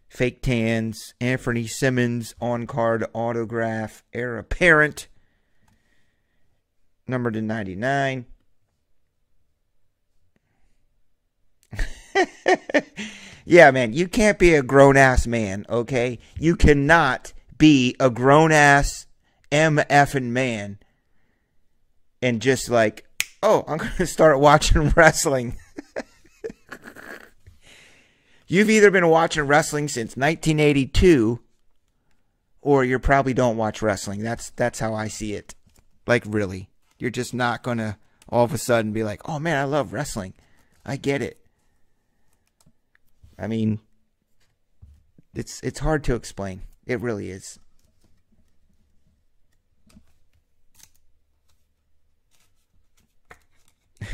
fake tans, Anfernee Simons on card autograph, heir apparent, numbered to 99. yeah, man, you can't be a grown ass man, okay? You cannot be a grown ass MF man and just like, oh, I'm going to start watching wrestling. You've either been watching wrestling since 1982 or you probably don't watch wrestling. That's that's how I see it. Like really. You're just not going to all of a sudden be like, "Oh man, I love wrestling." I get it. I mean, it's it's hard to explain. It really is.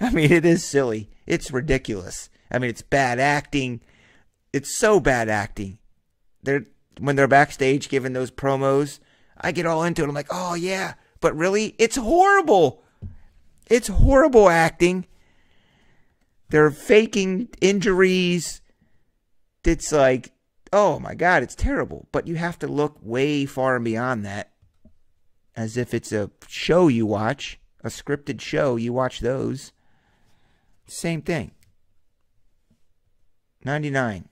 I mean, it is silly. It's ridiculous. I mean, it's bad acting. It's so bad acting. They're when they're backstage giving those promos, I get all into it. I'm like, "Oh yeah." But really, it's horrible. It's horrible acting. They're faking injuries. It's like, oh my God, it's terrible. But you have to look way far beyond that. As if it's a show you watch, a scripted show, you watch those. Same thing. 99.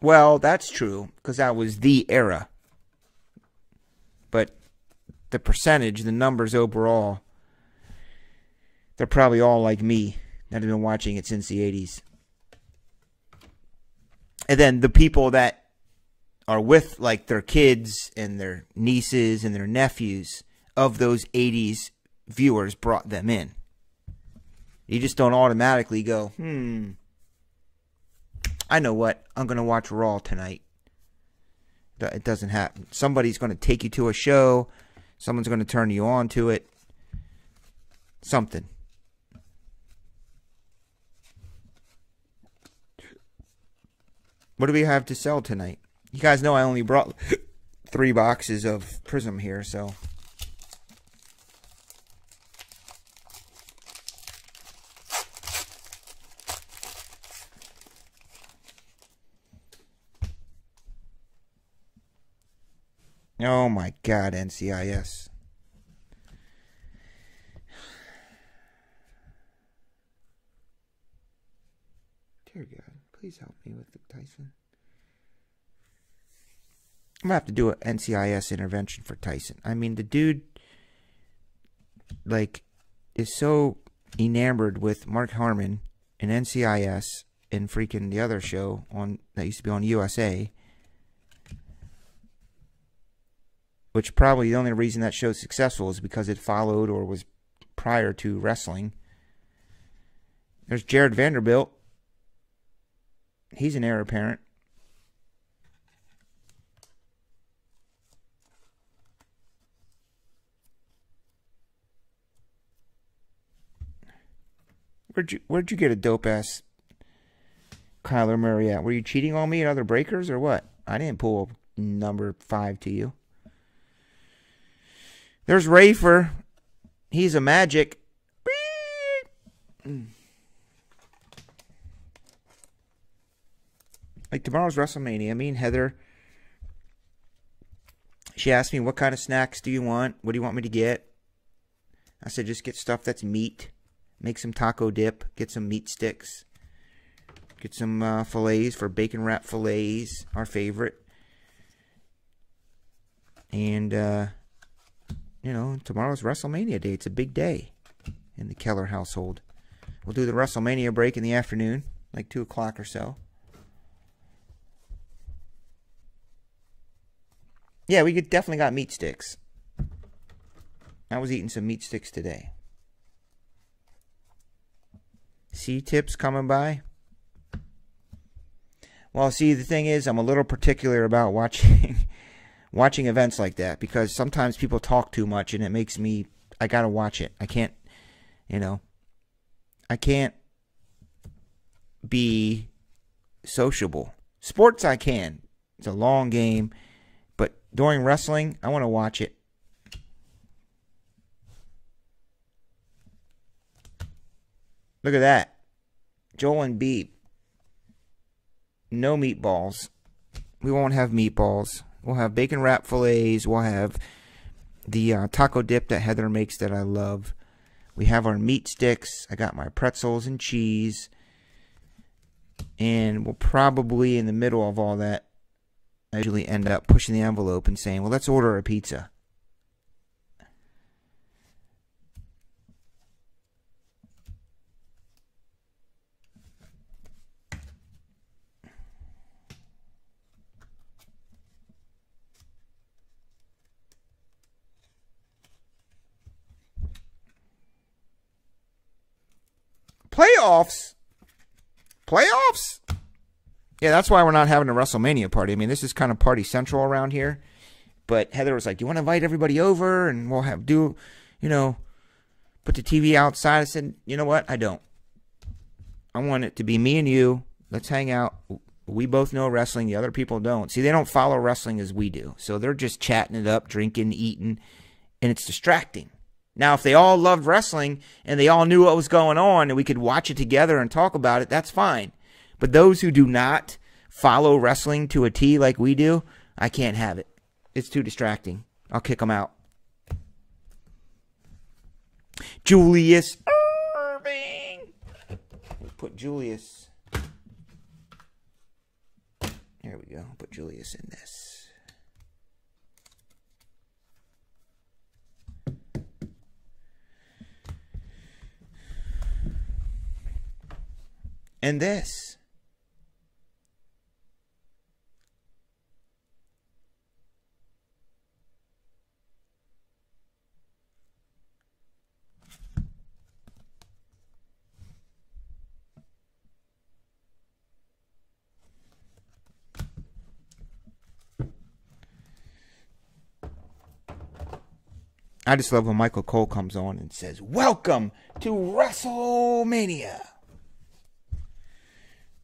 Well, that's true because that was the era. But the percentage, the numbers overall, they're probably all like me that have been watching it since the 80s. And then the people that are with like their kids and their nieces and their nephews of those 80s viewers brought them in. You just don't automatically go, hmm, I know what. I'm going to watch Raw tonight. It doesn't happen. Somebody's going to take you to a show. Someone's going to turn you on to it. Something. What do we have to sell tonight? You guys know I only brought three boxes of Prism here, so. Oh my god, NCIS. Dear God, please help me with Tyson. I'm gonna have to do an NCIS intervention for Tyson. I mean, the dude, like, is so enamored with Mark Harmon and NCIS and freaking the other show on that used to be on USA which probably the only reason that show's successful is because it followed or was prior to wrestling. There's Jarred Vanderbilt. He's an heir apparent. Where'd you Where'd you get a dope ass Kyler Murray at? Were you cheating on me at other breakers or what? I didn't pull number five to you. There's Rafer. He's a magic. Mm. Like tomorrow's WrestleMania. Me and Heather. She asked me, What kind of snacks do you want? What do you want me to get? I said, Just get stuff that's meat. Make some taco dip. Get some meat sticks. Get some uh, fillets for bacon wrap fillets, our favorite. And, uh, you know, tomorrow's WrestleMania day. It's a big day in the Keller household. We'll do the WrestleMania break in the afternoon, like 2 o'clock or so. Yeah, we definitely got meat sticks. I was eating some meat sticks today. See tips coming by? Well, see, the thing is, I'm a little particular about watching watching events like that because sometimes people talk too much and it makes me I got to watch it. I can't, you know, I can't be sociable. Sports I can. It's a long game, during wrestling, I want to watch it. Look at that. Joel Embiid. No meatballs. We won't have meatballs. We'll have bacon wrap fillets. We'll have the uh, taco dip that Heather makes that I love. We have our meat sticks. I got my pretzels and cheese. And we'll probably, in the middle of all that, I usually end up pushing the envelope and saying, well, let's order a pizza. Playoffs? Playoffs? Yeah, that's why we're not having a WrestleMania party. I mean, this is kind of party central around here. But Heather was like, "Do you want to invite everybody over and we'll have do, you know, put the TV outside?" I said, "You know what? I don't. I want it to be me and you. Let's hang out. We both know wrestling. The other people don't. See, they don't follow wrestling as we do. So they're just chatting it up, drinking, eating, and it's distracting. Now, if they all loved wrestling and they all knew what was going on and we could watch it together and talk about it, that's fine. But those who do not follow wrestling to a T like we do, I can't have it. It's too distracting. I'll kick them out. Julius Erving. We'll put Julius. There we go. Put Julius in this. And this. I just love when Michael Cole comes on and says, Welcome to WrestleMania.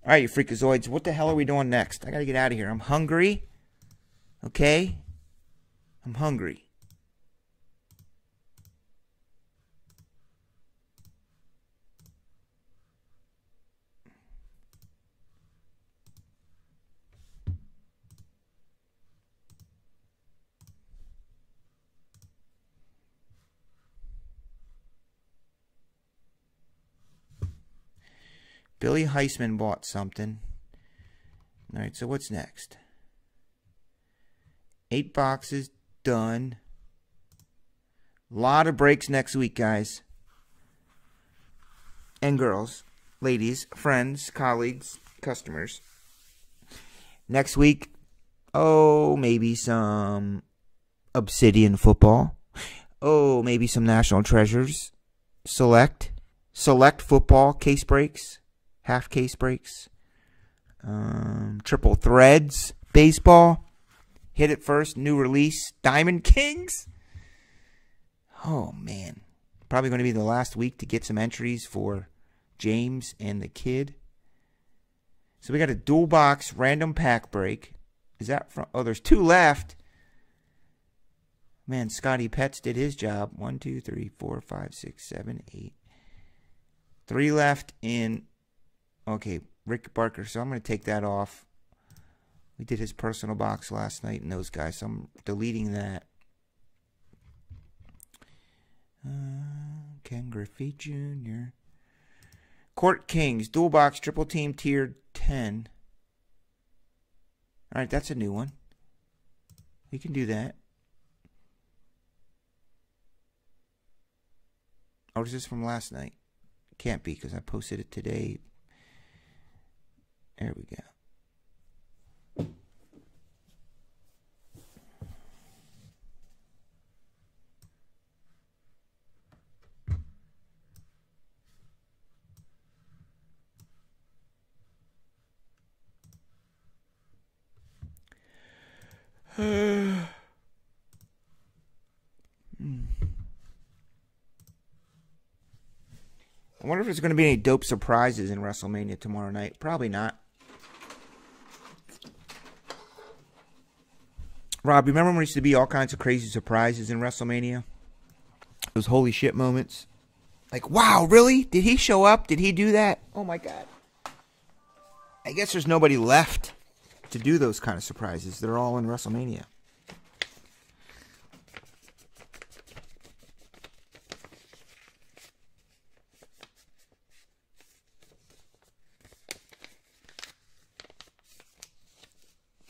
All right, you freakazoids, what the hell are we doing next? I got to get out of here. I'm hungry. Okay? I'm hungry. Billy Heisman bought something. All right, so what's next? Eight boxes done. Lot of breaks next week, guys. And girls, ladies, friends, colleagues, customers. Next week, oh, maybe some Obsidian football. Oh, maybe some National Treasures. Select. select football case breaks, half case breaks, um, triple threads, baseball, hit it first, new release, Diamond Kings. Oh man, probably going to be the last week to get some entries for James and the kid. So we got a dual box random pack break. Is that from? Oh, there's two left. Man, Scotty Pets did his job. One, two, three, four, five, six, seven, eight. Three left in. Okay, Rick Barker. So I'm going to take that off. We did his personal box last night and those guys. So I'm deleting that. Uh, Ken Griffey Jr. Court Kings, dual box, triple team, tiered 10. All right, that's a new one. We can do that. Or is this from last night? Can't be because I posted it today. There we go. I wonder if there's going to be any dope surprises in WrestleMania tomorrow night. Probably not. Rob, remember when there used to be all kinds of crazy surprises in WrestleMania? Those holy shit moments. Like, wow, really? Did he show up? Did he do that? Oh my god. I guess there's nobody left to do those kind of surprises. They're all in WrestleMania.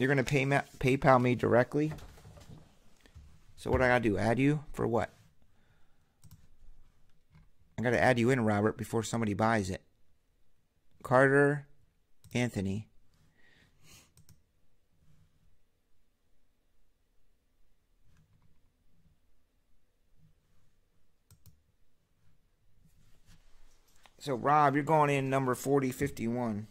you're going to pay ma- PayPal me directly. So what I got to do? Add you for what? I got to add you in, Robert, before somebody buys it. Carter Anthony. So, Rob, you're going in number 4051.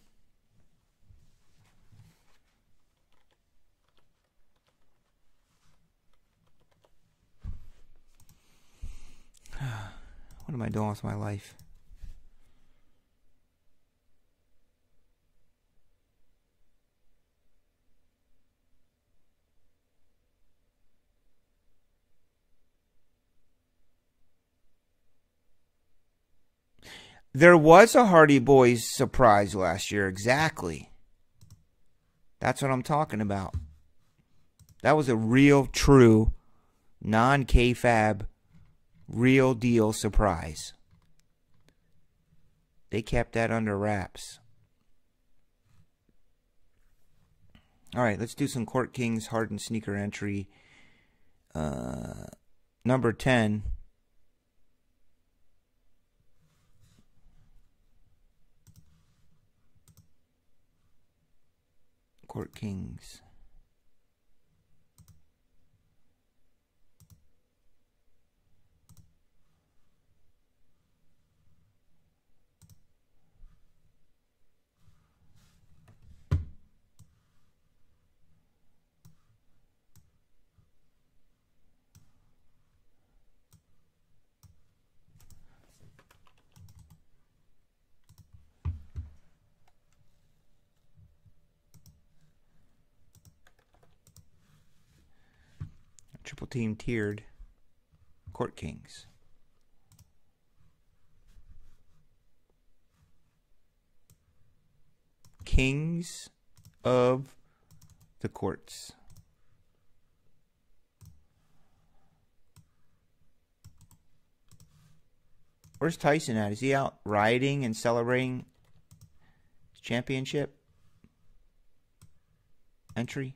What am I doing with my life? There was a Hardy Boys surprise last year, exactly. That's what I'm talking about. That was a real, true, non kayfabe real deal surprise. They kept that under wraps. All right, let's do some Court Kings hardened sneaker entry. Uh, number 10. Court Kings. Triple team tiered Court Kings. Kings of the Courts. Where's Tyson at? Is he out riding and celebrating his championship entry?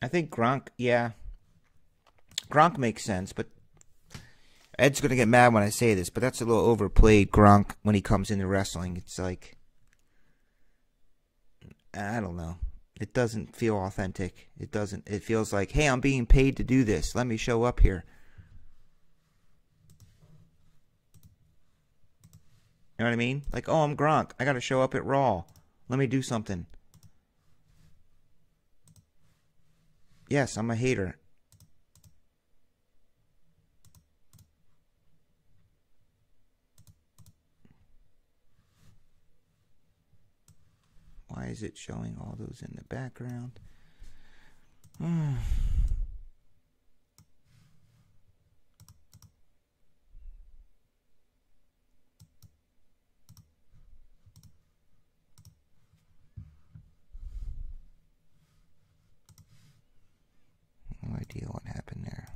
I think Gronk, yeah. Gronk makes sense, but Ed's gonna get mad when I say this, but that's a little overplayed Gronk when he comes into wrestling. It's like I don't know. It doesn't feel authentic. It doesn't it feels like, hey, I'm being paid to do this. Let me show up here. You know what I mean? Like, oh, I'm Gronk. I gotta show up at Raw. Let me do something. Yes, I'm a hater. Why is it showing all those in the background? Hmm. No idea what happened there.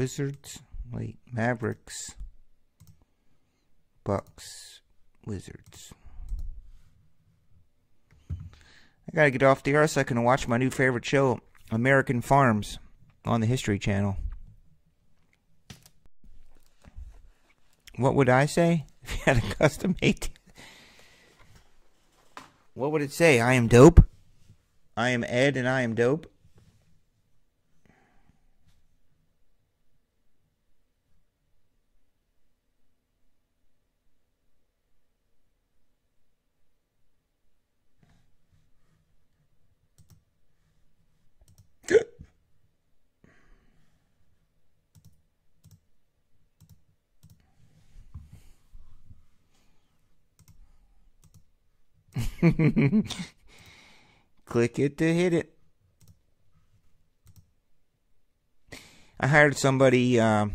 Wizards. Wait, Mavericks. Bucks. Wizards. I gotta get off the air so I can watch my new favorite show, American Farms, on the History Channel. What would I say if you had a custom made? What would it say? I am dope. I am Ed and I am dope. Click it to hit it. I hired somebody, um,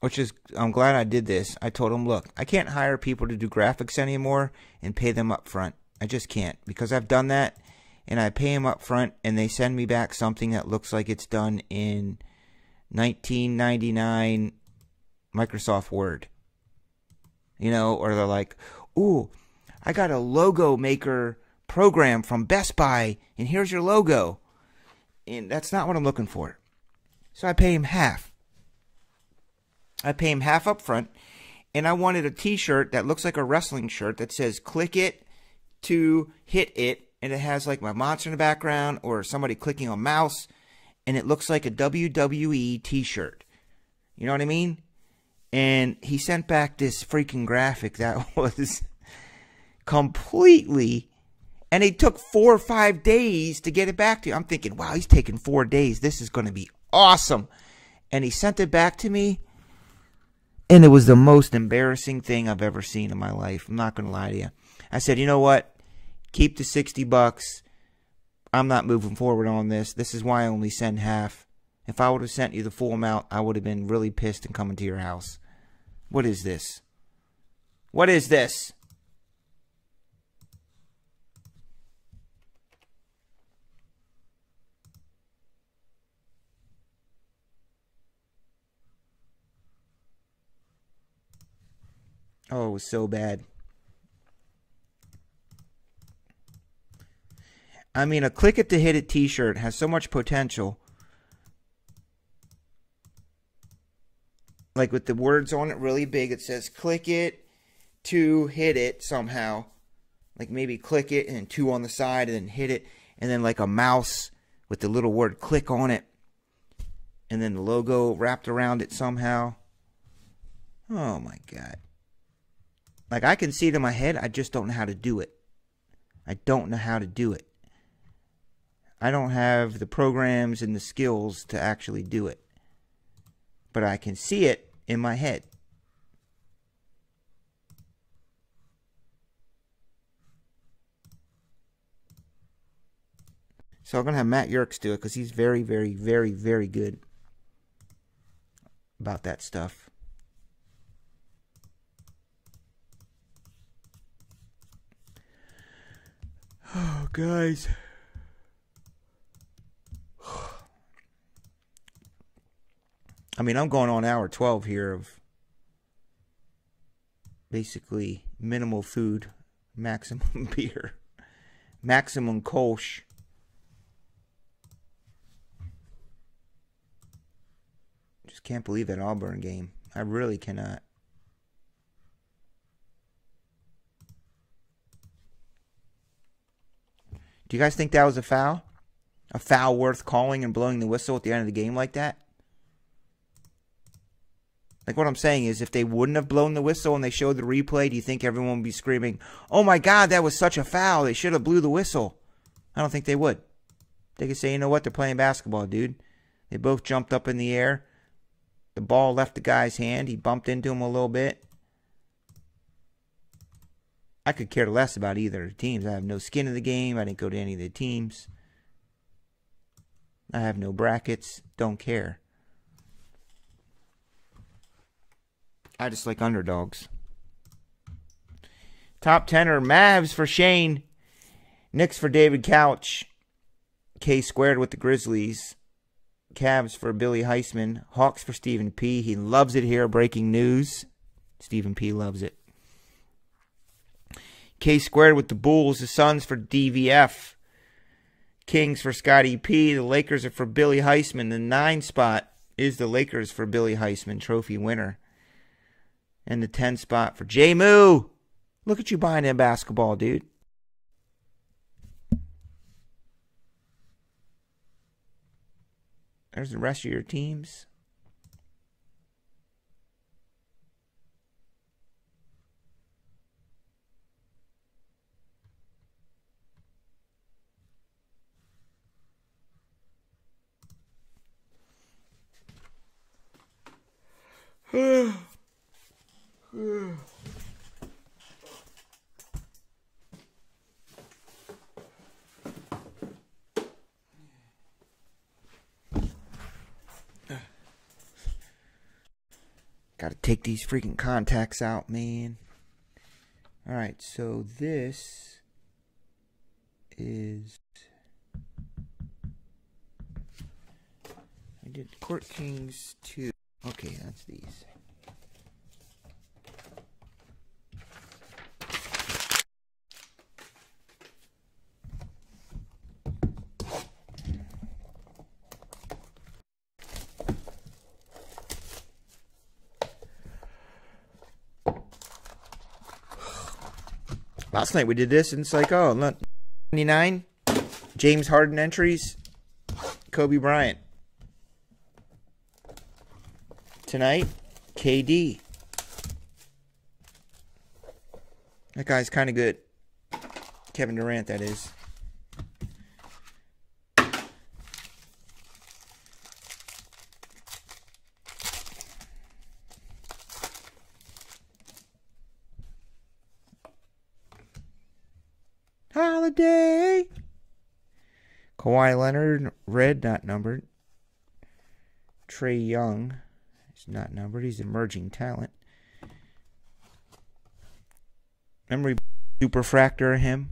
which is, I'm glad I did this. I told him, look, I can't hire people to do graphics anymore and pay them up front. I just can't because I've done that and I pay them up front and they send me back something that looks like it's done in 1999 Microsoft Word. You know, or they're like, ooh, I got a logo maker program from Best Buy, and here's your logo. And that's not what I'm looking for. So I pay him half. I pay him half up front, and I wanted a t shirt that looks like a wrestling shirt that says click it to hit it, and it has like my monster in the background or somebody clicking a mouse, and it looks like a WWE t shirt. You know what I mean? And he sent back this freaking graphic that was completely and it took four or five days to get it back to you. I'm thinking, wow, he's taking four days. This is going to be awesome. And he sent it back to me, and it was the most embarrassing thing I've ever seen in my life. I'm not going to lie to you. I said, you know what? Keep the 60 bucks. I'm not moving forward on this. This is why I only send half. If I would have sent you the full amount, I would have been really pissed and coming to your house. What is this? What is this? Oh, it was so bad. I mean, a click it to hit it t shirt has so much potential. Like with the words on it really big, it says click it to hit it somehow. Like maybe click it and two on the side and then hit it. And then like a mouse with the little word click on it. And then the logo wrapped around it somehow. Oh my God. Like I can see it in my head, I just don't know how to do it. I don't know how to do it. I don't have the programs and the skills to actually do it. But I can see it in my head. So I'm going to have Matt Yerkes do it because he's very, very, very, very good about that stuff. Oh, guys. I mean, I'm going on hour 12 here of basically minimal food, maximum beer, maximum Kolsch. Just can't believe that Auburn game. I really cannot. Do you guys think that was a foul? A foul worth calling and blowing the whistle at the end of the game like that? Like what I'm saying is, if they wouldn't have blown the whistle and they showed the replay, do you think everyone would be screaming, "Oh my God, that was such a foul! They should have blew the whistle"? I don't think they would. They could say, "You know what? They're playing basketball, dude. They both jumped up in the air. The ball left the guy's hand. He bumped into him a little bit. I could care less about either teams. I have no skin in the game. I didn't go to any of the teams. I have no brackets. Don't care. I just like underdogs. Top 10 are Mavs for Shane. Knicks for David Couch. K squared with the Grizzlies. Cavs for Billy Heisman. Hawks for Stephen P. He loves it here. Breaking news. Stephen P. loves it. K squared with the Bulls. The Suns for DVF. Kings for Scotty P. The Lakers are for Billy Heisman. The nine spot is the Lakers for Billy Heisman, trophy winner. And the 10 spot for J Moo. Look at you buying in basketball, dude. There's the rest of your teams. Gotta take these freaking contacts out, man. Alright, so this is. I did Court Kings 2. Okay, that's these. Last night we did this, and it's like, oh, 99, James Harden entries, Kobe Bryant. Tonight, KD. That guy's kind of good. Kevin Durant, that is. Holiday. Kawhi Leonard, red, not numbered. Trae Young is not numbered. He's emerging talent. Memory superfractor him.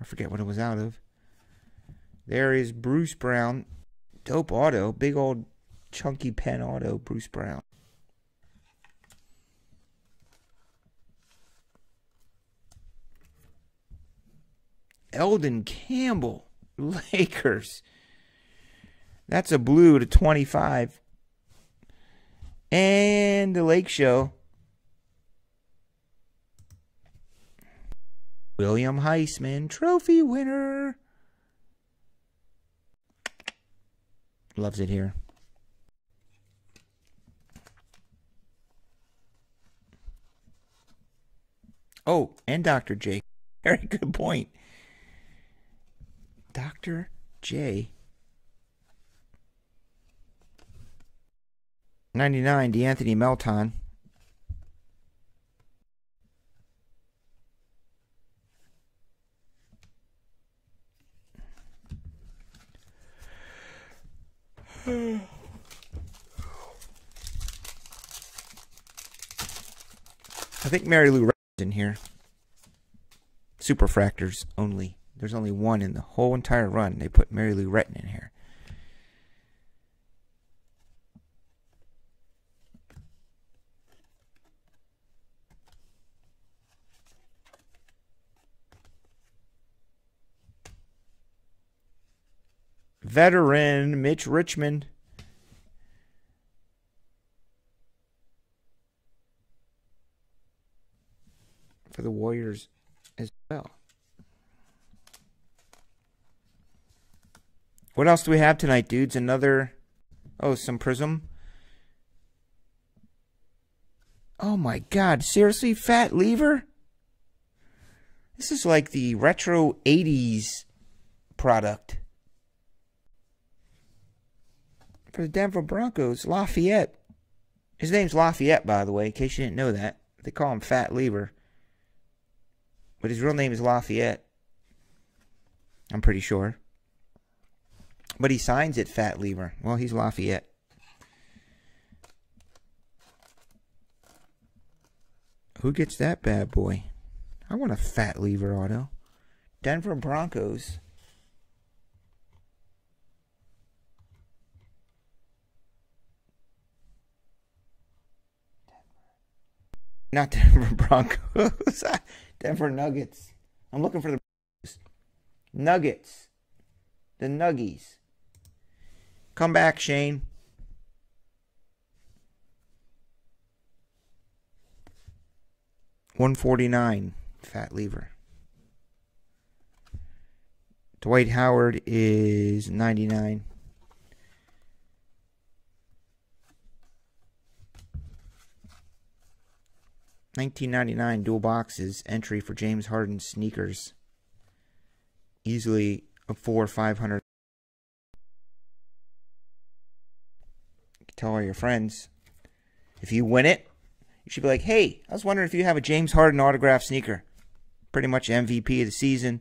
I forget what it was out of. There is Bruce Brown. Dope auto. Big old chunky pen auto, Bruce Brown. Elden Campbell, Lakers. That's a blue to 25. And the Lake Show. William Heisman, trophy winner. Loves it here. Oh, and Dr. J. Very good point. Dr. J. 99, De'Anthony Melton. I think Mary Lou in here. Superfractors only. There's only one in the whole entire run. They put Mary Lou Retton in here. Veteran Mitch Richmond. For the Warriors as well. What else do we have tonight, dudes? Another. Oh, some Prism. Oh my god, seriously? Fat Lever? This is like the retro 80s product. For the Denver Broncos, Lafayette. His name's Lafayette, by the way, in case you didn't know that. They call him Fat Lever. But his real name is Lafayette. I'm pretty sure. But he signs it Fat Lever. Well, he's Lafayette. Who gets that bad boy? I want a Fat Lever auto. Denver Broncos. Not Denver Broncos. Denver Nuggets. I'm looking for the Nuggets. The Nuggies. Come back, Shane. One forty nine, fat lever. Dwight Howard is ninety nine. Nineteen ninety nine dual boxes entry for James Harden sneakers. Easily a four or five hundred. Tell all your friends. If you win it, you should be like, hey, I was wondering if you have a James Harden autograph sneaker. Pretty much MVP of the season.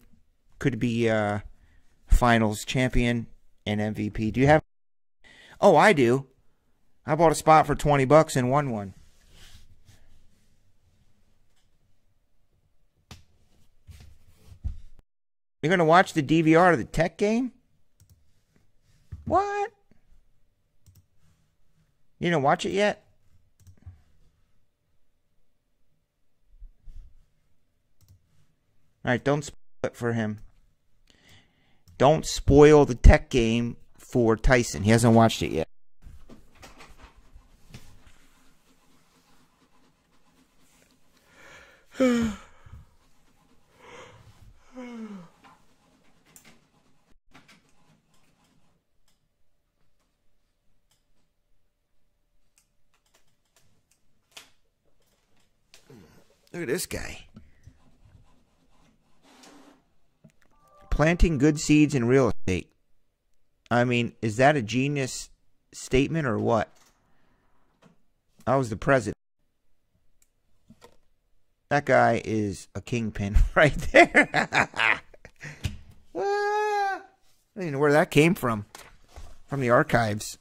Could be uh finals champion and MVP. Do you have Oh, I do. I bought a spot for twenty bucks and won one. You're gonna watch the DVR of the tech game? What? You didn't watch it yet? All right, don't spoil it for him. Don't spoil the tech game for Tyson. He hasn't watched it yet. Look at this guy. Planting good seeds in real estate. I mean, is that a genius statement or what? I was the president. That guy is a kingpin right there. ah, I don't even know where that came from. From the archives.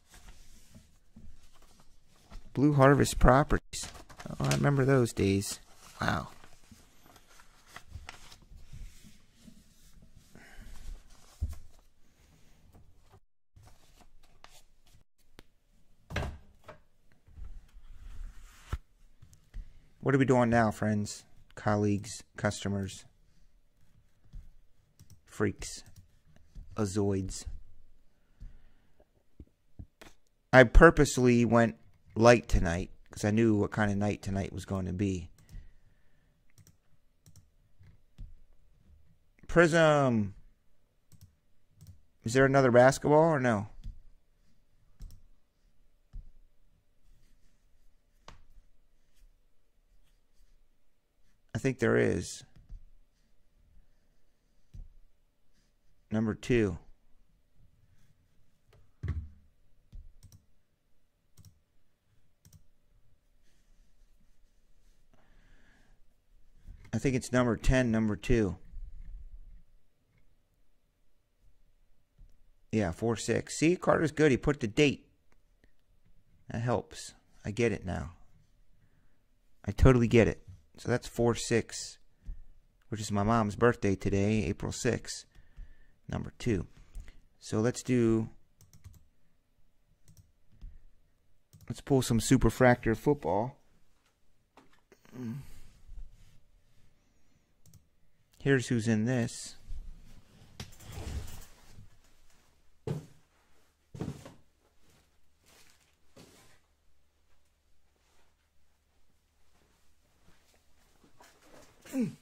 Blue Harvest Properties. Oh, I remember those days. Wow. What are we doing now, friends, colleagues, customers? freaks, azoids. I purposely went light tonight because I knew what kind of night tonight was going to be. Prism. Um, is there another basketball or no? I think there is. Number two. I think it's number 10, number 2. Yeah, 4 6. See, Carter's good. He put the date. That helps. I get it now. I totally get it. So that's 4 6, which is my mom's birthday today, April 6, number 2. So let's do. Let's pull some superfractor football. Here's who's in this. Do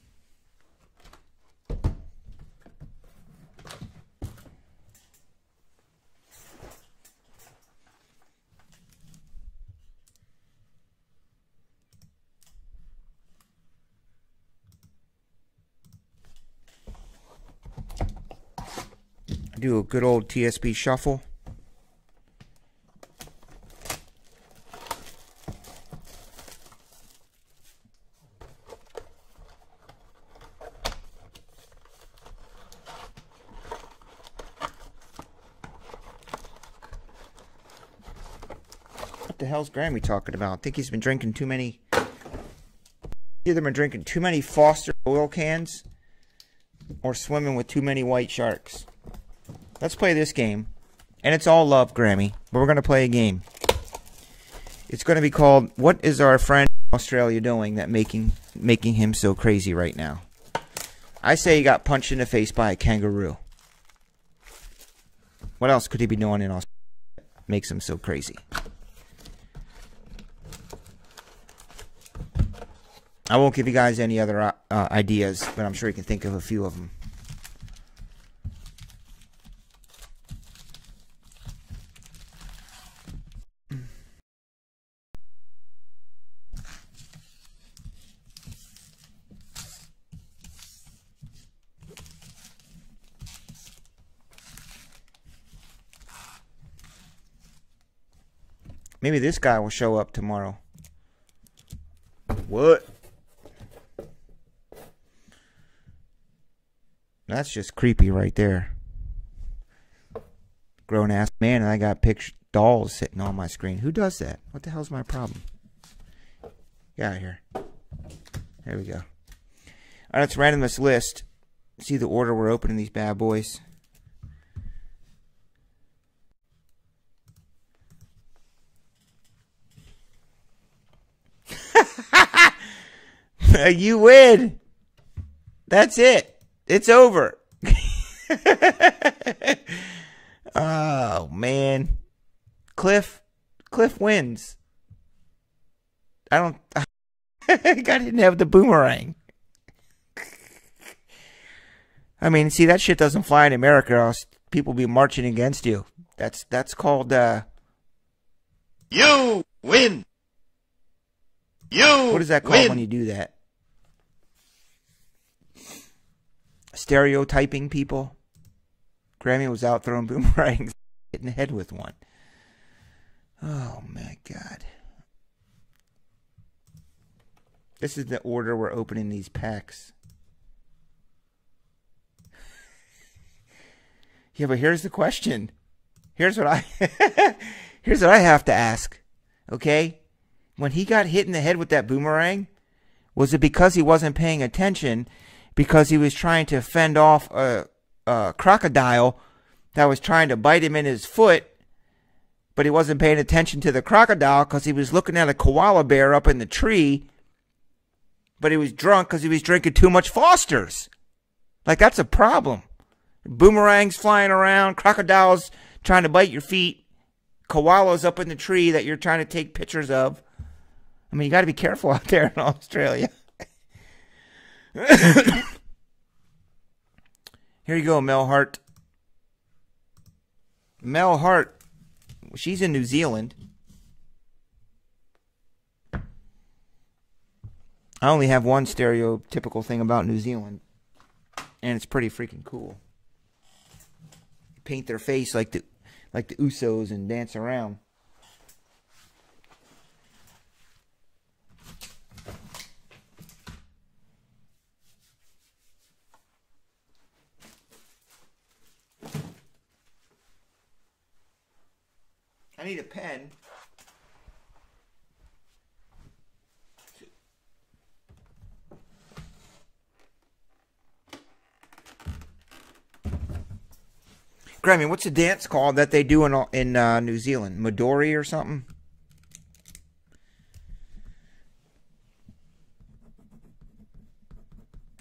a good old TSP shuffle. Grammy talking about? I think he's been drinking too many. Either been drinking too many Foster oil cans or swimming with too many white sharks. Let's play this game. And it's all love, Grammy. But we're going to play a game. It's going to be called What is our friend Australia doing that making making him so crazy right now? I say he got punched in the face by a kangaroo. What else could he be doing in Australia that makes him so crazy? I won't give you guys any other uh, ideas, but I'm sure you can think of a few of them. Maybe this guy will show up tomorrow. What? That's just creepy right there. Grown ass man, and I got picture dolls sitting on my screen. Who does that? What the hell's my problem? Get out of here. There we go. All right, let's random this list. See the order we're opening these bad boys. you win. That's it. It's over. oh man, Cliff, Cliff wins. I don't. I didn't have the boomerang. I mean, see that shit doesn't fly in America. Or else people be marching against you. That's that's called. uh You win. You. What is that called win. when you do that? Stereotyping people. Grammy was out throwing boomerangs, hitting the head with one. Oh my god. This is the order we're opening these packs. yeah, but here's the question. Here's what I here's what I have to ask. Okay? when he got hit in the head with that boomerang, was it because he wasn't paying attention? Because he was trying to fend off a, a crocodile that was trying to bite him in his foot, but he wasn't paying attention to the crocodile because he was looking at a koala bear up in the tree, but he was drunk because he was drinking too much Foster's. Like, that's a problem. boomerangs flying around, crocodiles trying to bite your feet, koalas up in the tree that you're trying to take pictures of. I mean, you got to be careful out there in Australia. Here you go, Mel Hart. Mel Hart, she's in New Zealand. I only have one stereotypical thing about New Zealand, and it's pretty freaking cool. Paint their face like the like the Usos and dance around. I need a pen. Grammy, what's the dance called that they do in in uh, New Zealand? Midori or something?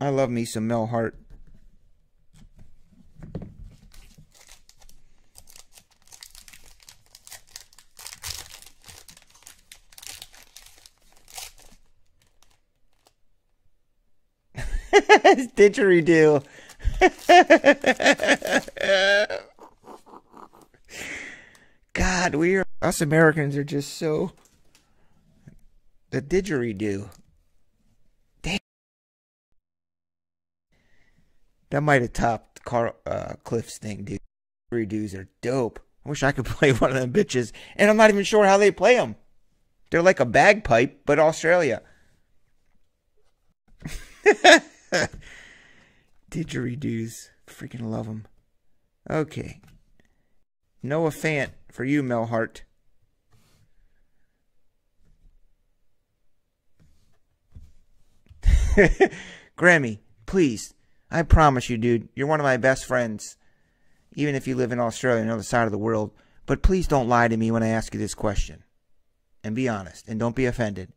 I love me some Mel Hart. Didgeridoo. God, we are us Americans are just so the didgeridoo. Damn. That might have topped Carl uh, Cliff's thing, dude. Didgeridoos are dope. I wish I could play one of them bitches, and I'm not even sure how they play them. They're like a bagpipe, but Australia. Didgeridoos. Freaking love them. Okay. Noah Fant for you, Mel Hart. Grammy, please. I promise you, dude. You're one of my best friends. Even if you live in Australia, on the other side of the world. But please don't lie to me when I ask you this question. And be honest. And don't be offended.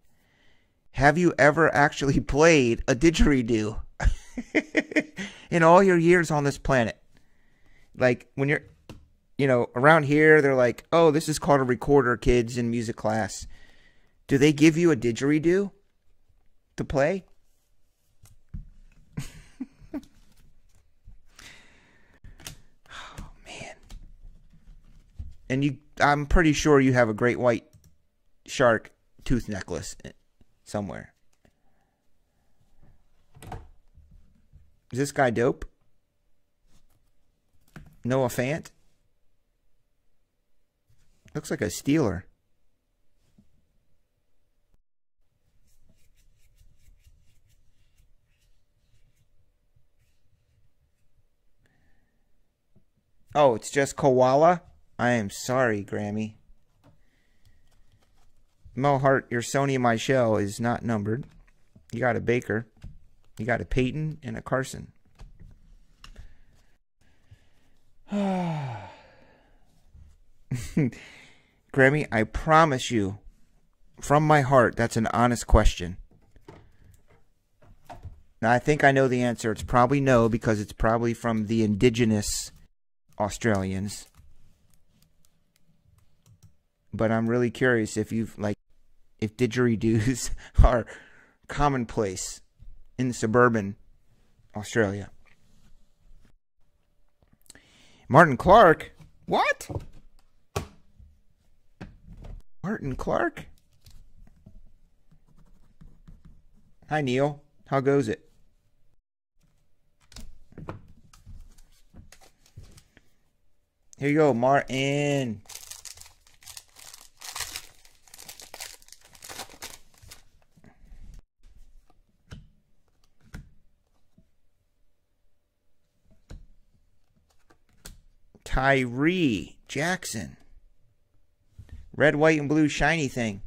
Have you ever actually played a didgeridoo? in all your years on this planet. Like when you're, you know, around here, they're like, oh, this is called a recorder, kids in music class. Do they give you a didgeridoo to play? oh, man. And you, I'm pretty sure you have a great white shark tooth necklace eh, somewhere. Is this guy dope? Noah Fant? Looks like a Steeler. Oh, it's just koala? I am sorry, Grammy. Mel Hart, your Sony Michel is not numbered. You got a Baker. You got a Peyton and a Carson. Grammy, I promise you, from my heart, that's an honest question. Now, I think I know the answer. It's probably no, because it's probably from the indigenous Australians. But I'm really curious if you've, like, if didgeridoos are commonplace in suburban Australia. Martin Clark? What? Martin Clark? Hi, Neil. How goes it? Here you go, Martin. Tyree Jackson. Red, white, and blue shiny thing.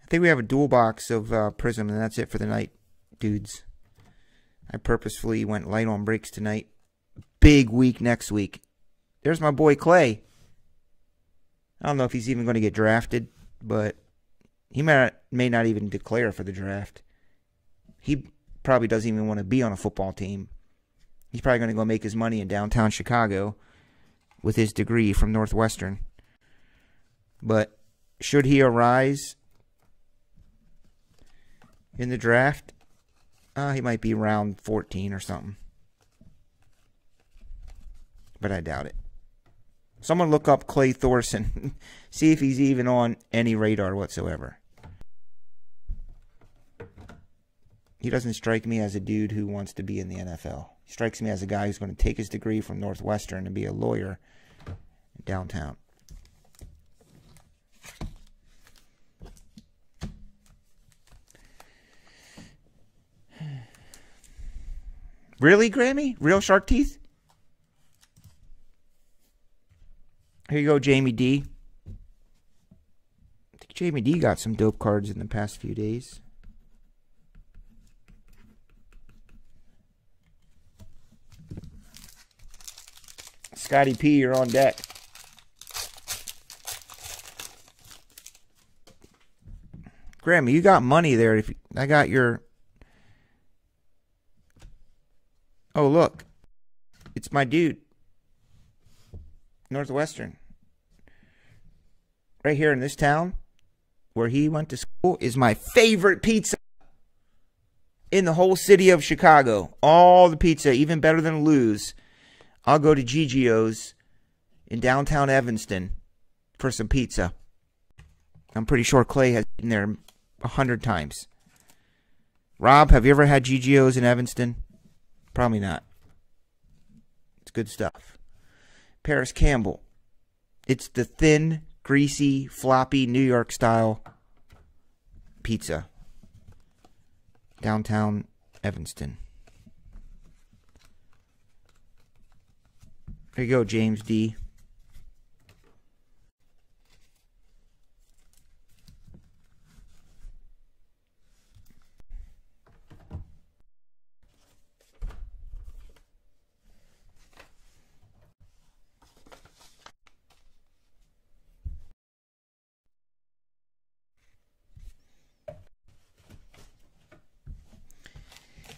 I think we have a dual box of uh, Prism, and that's it for the night, dudes. I purposefully went light on breaks tonight. Big week next week. There's my boy Clay. I don't know if he's even going to get drafted but he may not, may not even declare for the draft. He probably doesn't even want to be on a football team. He's probably going to go make his money in downtown Chicago with his degree from Northwestern. But should he arise in the draft, uh, he might be round 14 or something. But I doubt it. Someone look up Clay Thorson. See if he's even on any radar whatsoever. He doesn't strike me as a dude who wants to be in the NFL. He strikes me as a guy who's going to take his degree from Northwestern and be a lawyer downtown. Really, Grammy? Real shark teeth? Here you go, Jamie D. I think Jamie D got some dope cards in the past few days. Scotty P, you're on deck. Grammy, you got money there. If you, I got your. Oh look, it's my dude. Northwestern. Right here in this town, where he went to school, is my favorite pizza in the whole city of Chicago. All the pizza, even better than Lou's. I'll go to Gigio's in downtown Evanston for some pizza. I'm pretty sure Clay has been there a hundred times. Rob, have you ever had Gigio's in Evanston? Probably not. It's good stuff. Parris Campbell. It's the thin, greasy, floppy New York style pizza. Downtown Evanston. There you go, James D.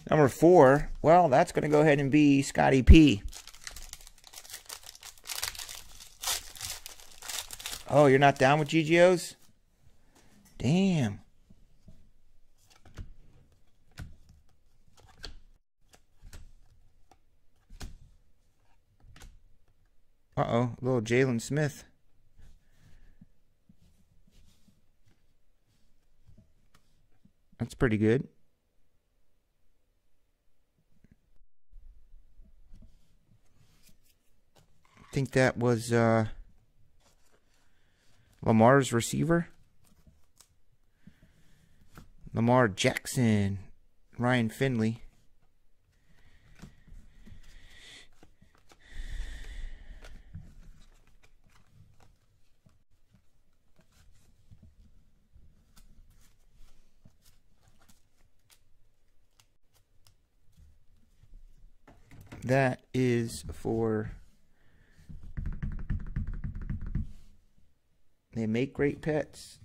Number four, well, that's going to go ahead and be Scotty P. Oh, you're not down with Gigio's? Damn. Uh oh, little Jaylen Smith. That's pretty good. I think that was uh, Lamar's receiver. Lamar Jackson, Ryan Finley. That is for They make great pets.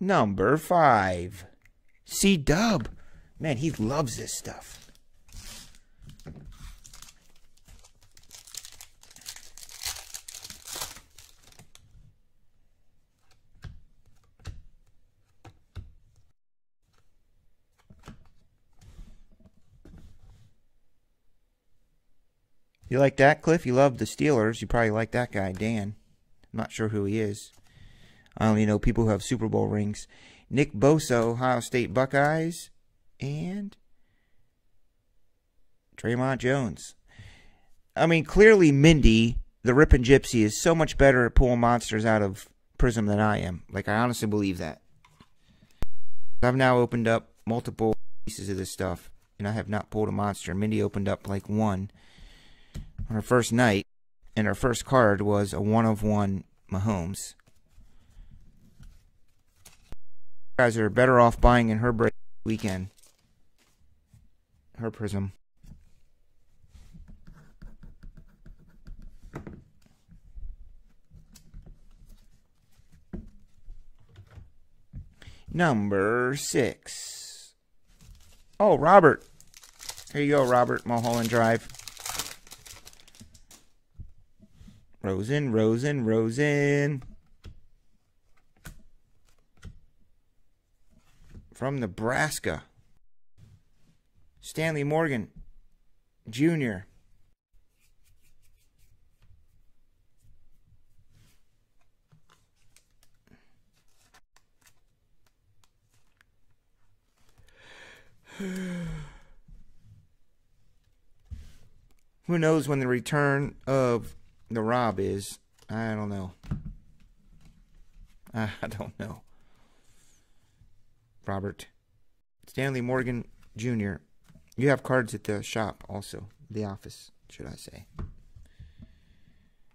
Number five. C Dub. Man, he loves this stuff. You like that, Cliff? You love the Steelers. You probably like that guy, Dan. I'm not sure who he is. I only know people who have Super Bowl rings. Nick Bosa, Ohio State Buckeyes, and Draymond Jones. I mean, clearly Mindy, the Rippin' Gypsy, is so much better at pulling monsters out of Prism than I am. Like, I honestly believe that. I've now opened up multiple pieces of this stuff, and I have not pulled a monster. Mindy opened up like one on her first night, and her first card was a one of one Mahomes. You guys are better off buying in her break weekend. her prism. Number six. Oh, Robert. Here you go, Robert Mulholland Drive. Rosen, Rosen, Rosen. From Nebraska. Stanley Morgan Jr. Who knows when the return of the Rob is? I don't know. I don't know. Robert. Stanley Morgan Jr. You have cards at the shop also. The office, should I say.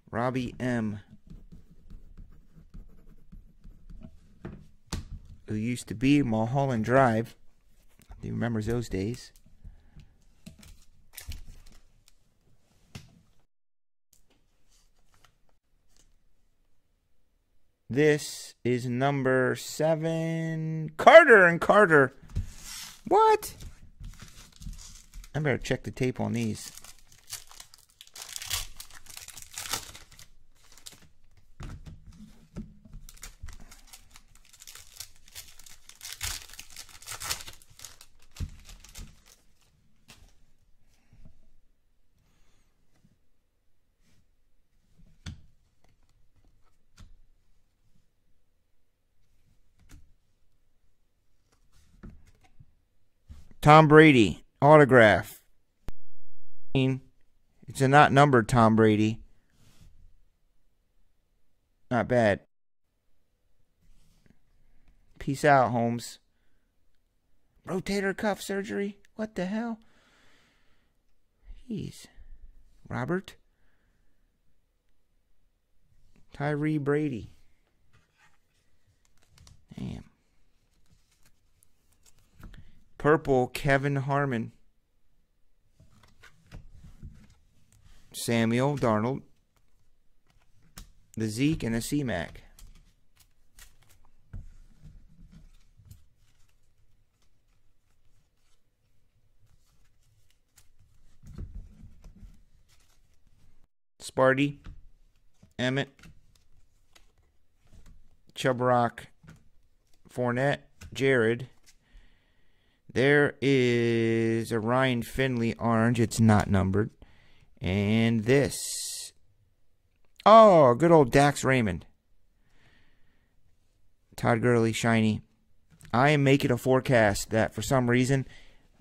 Robbie M. Who used to be Mulholland Drive. He remembers those days. This is number seven. Carter and Carter. What? I better check the tape on these. Tom Brady autograph. It's a not numbered Tom Brady. Not bad. Peace out, Holmes. Rotator cuff surgery? What the hell? Jeez. Robert? Tyree Brady. Damn. Purple, Kelvin Harmon. Samuel Darnold. The Zeke and a C-Mac. Sparty. Emmett. Chubrock. Fournette. Jared. There is a Ryan Finley orange. It's not numbered. And this. Oh, good old Dax Raymond. Todd Gurley, shiny. I am making a forecast that for some reason,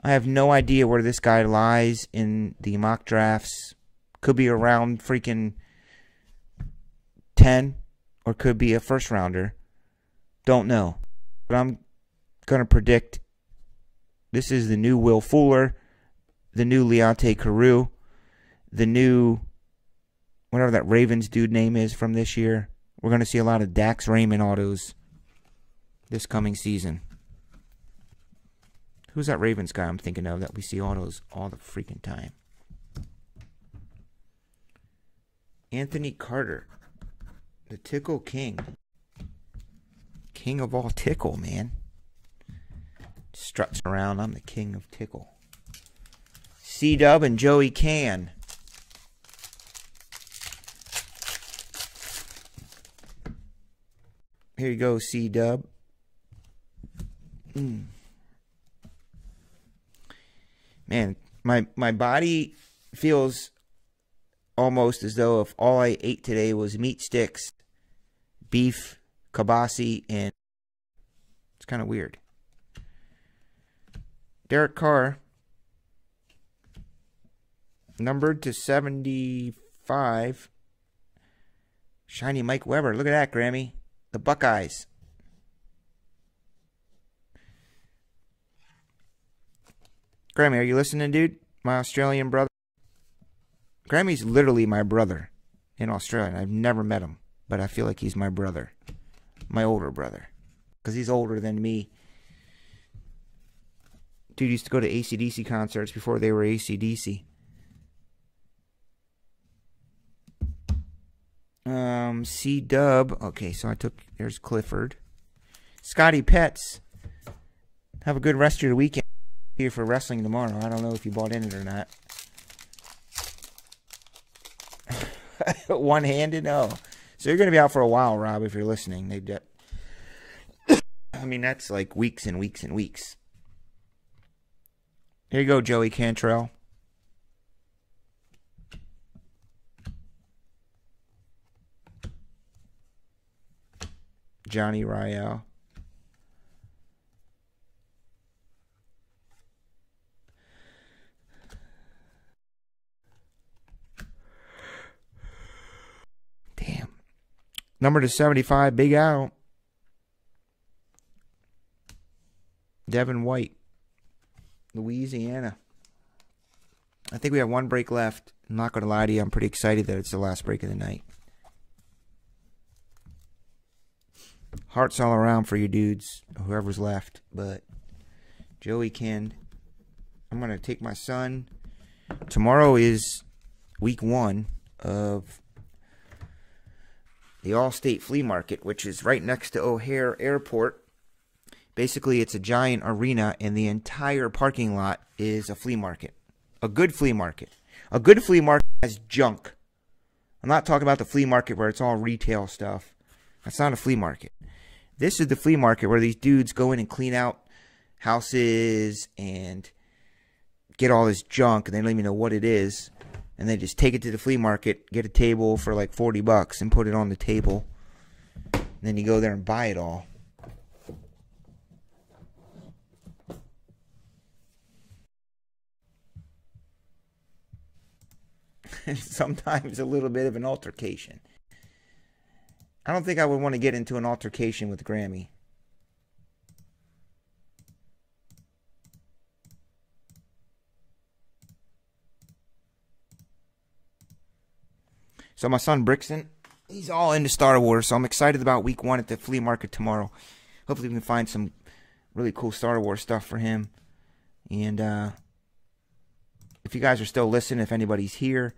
I have no idea where this guy lies in the mock drafts. Could be around freaking 10 or could be a first rounder. Don't know. But I'm going to predict this is the new Will Fuller, the new Leonte Carroo, the new whatever that Ravens dude name is from this year. We're going to see a lot of Dax Raymond autos this coming season. Who's that Ravens guy I'm thinking of that we see autos all the freaking time? Anthony Carter, the Tickle King. King of all tickle, man struts around. I'm the king of tickle. C Dub and Joey Can. Here you go, C Dub. Mm. Man, my my body feels almost as though if all I ate today was meat sticks, beef, kibasi, and it's kind of weird. Derek Carr, numbered to 75. Shiny Mike Weber. Look at that, Grammy. The Buckeyes. Grammy, are you listening, dude? My Australian brother. Grammy's literally my brother in Australia. I've never met him, but I feel like he's my brother. My older brother. Because he's older than me Dude used to go to ACDC concerts before they were ACDC. Um, C Dub. Okay, so I took. There's Clifford. Scotty Pets. Have a good rest of your weekend here for wrestling tomorrow. I don't know if you bought in it or not. One handed? Oh. So you're going to be out for a while, Rob, if you're listening. They de- I mean, that's like weeks and weeks and weeks. Here you go, Joey Cantrell. Johnny Ryall. Damn. Number to 75, Big Al. Devin White, Louisiana. I think we have one break left. I'm not going to lie to you. I'm pretty excited that it's the last break of the night. Hearts all around for you dudes, whoever's left. But Joey can. I'm going to take my son. Tomorrow is week one of the Allstate Flea Market, which is right next to O'Hare Airport. Basically, it's a giant arena, and the entire parking lot is a flea market. A good flea market. A good flea market has junk. I'm not talking about the flea market where it's all retail stuff. That's not a flea market. This is the flea market where these dudes go in and clean out houses and get all this junk, and they don't even know what it is. And they just take it to the flea market, get a table for like 40 bucks, and put it on the table. And then you go there and buy it all. sometimes a little bit of an altercation. I don't think I would want to get into an altercation with Grammy. So my son Brixton, he's all into Star Wars, so I'm excited about week one at the flea market tomorrow. Hopefully we can find some really cool Star Wars stuff for him. And uh if you guys are still listening, if anybody's here,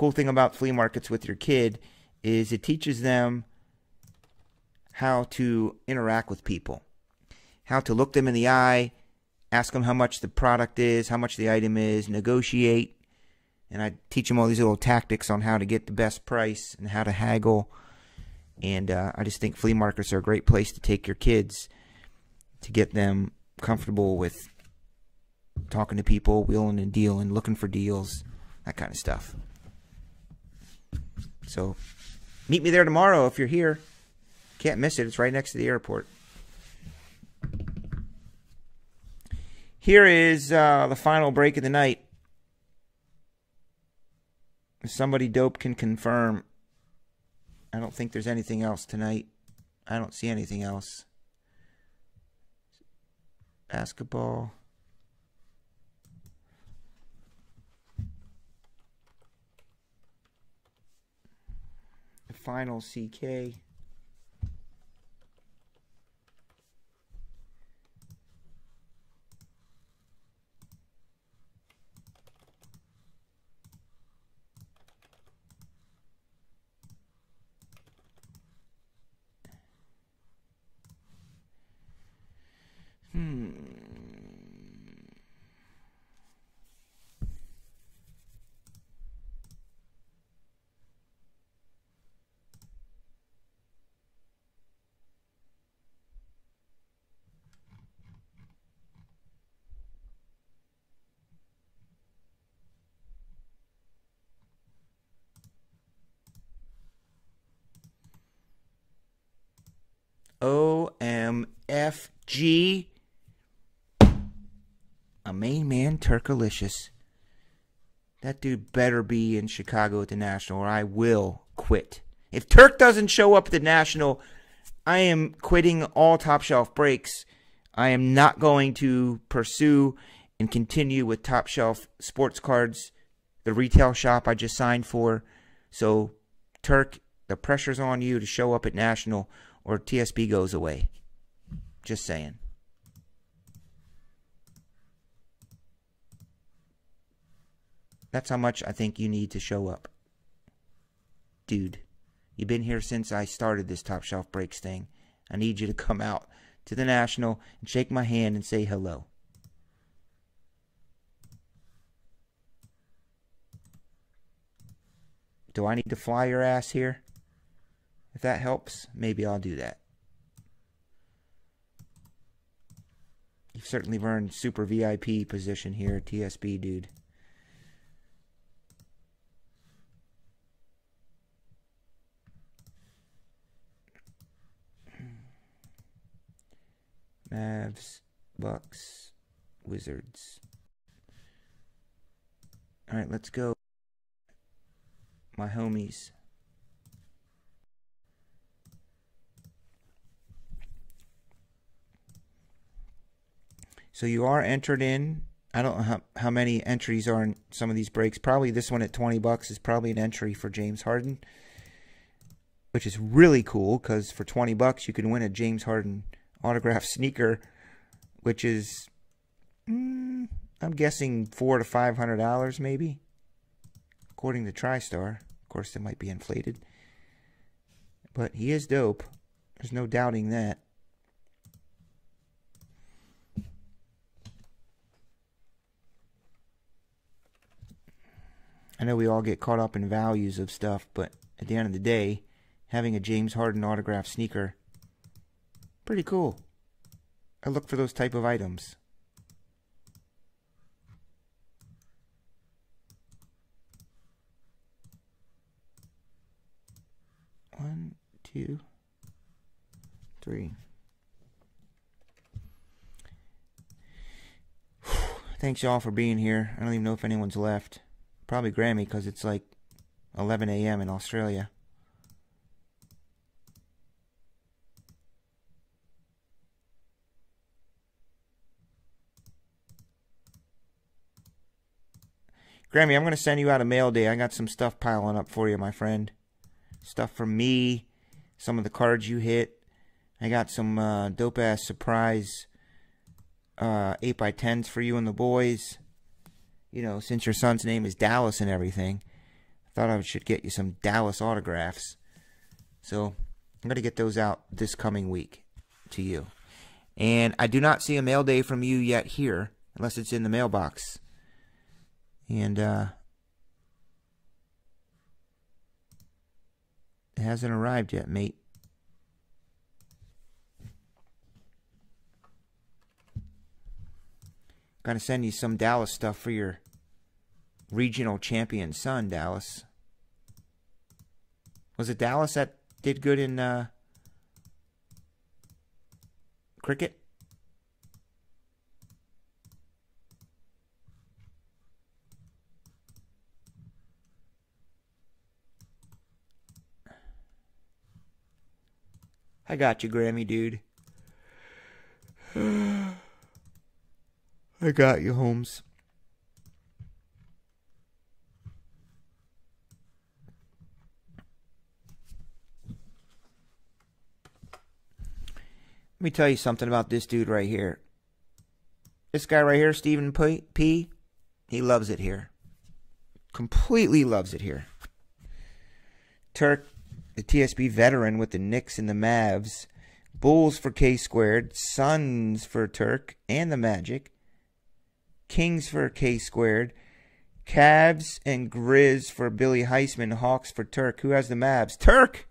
cool thing about flea markets with your kid is it teaches them how to interact with people, how to look them in the eye, ask them how much the product is, how much the item is, negotiate. And I teach them all these little tactics on how to get the best price and how to haggle. And uh, I just think flea markets are a great place to take your kids to get them comfortable with talking to people, wheeling and dealing, looking for deals, that kind of stuff. So, meet me there tomorrow if you're here. Can't miss it. It's right next to the airport. Here is uh, the final break of the night. If somebody dope can confirm. I don't think there's anything else tonight. I don't see anything else. Basketball. Final CK. Hmm. OMFG. A main man, Turkalicious. That dude better be in Chicago at the National, or I will quit. If Turk doesn't show up at the National, I am quitting all top shelf breaks. I am not going to pursue and continue with top shelf sports cards, the retail shop I just signed for. So, Turk, the pressure's on you to show up at National or TSP goes away. Just saying. That's how much I think you need to show up. Dude, you've been here since I started this top shelf breaks thing. I need you to come out to the National and shake my hand and say hello. Do I need to fly your ass here? If that helps, maybe I'll do that. You've certainly earned super VIP position here, TSB dude. Mavs, Bucks, Wizards. All right, let's go. My homies. So you are entered in. I don't know how, how many entries are in some of these breaks. Probably this one at 20 bucks is probably an entry for James Harden, which is really cool because for 20 bucks you can win a James Harden autograph sneaker, which is, mm, I'm guessing four to five hundred dollars maybe, according to TriStar. Of course, it might be inflated, but he is dope. There's no doubting that. I know we all get caught up in values of stuff, but at the end of the day, having a James Harden autograph sneaker, pretty cool. I look for those type of items. One, two, three. Thanks y'all for being here. I don't even know if anyone's left. Probably Grammy because it's like 11 a.m. in Australia. Grammy, I'm going to send you out a mail day. I got some stuff piling up for you, my friend. Stuff from me, some of the cards you hit. I got some uh, dope ass surprise uh, 8x10s for you and the boys. You know, since your son's name is Dallas and everything, I thought I should get you some Dallas autographs. So I'm going to get those out this coming week to you. And I do not see a mail day from you yet here, unless it's in the mailbox. And uh, it hasn't arrived yet, mate. Gotta send you some Dallas stuff for your regional champion son, Dallas. Was it Dallas that did good in uh, cricket? I got you, Grammy dude. I got you, Holmes. Let me tell you something about this dude right here. This guy right here, Stephen P, P he loves it here. Completely loves it here. Turk, the TSB veteran with the Knicks and the Mavs. Bulls for K squared. Suns for Turk and the Magic. Kings for K squared. Cavs and Grizz for Billy Heisman. Hawks for Turk. Who has the Mavs? Turk!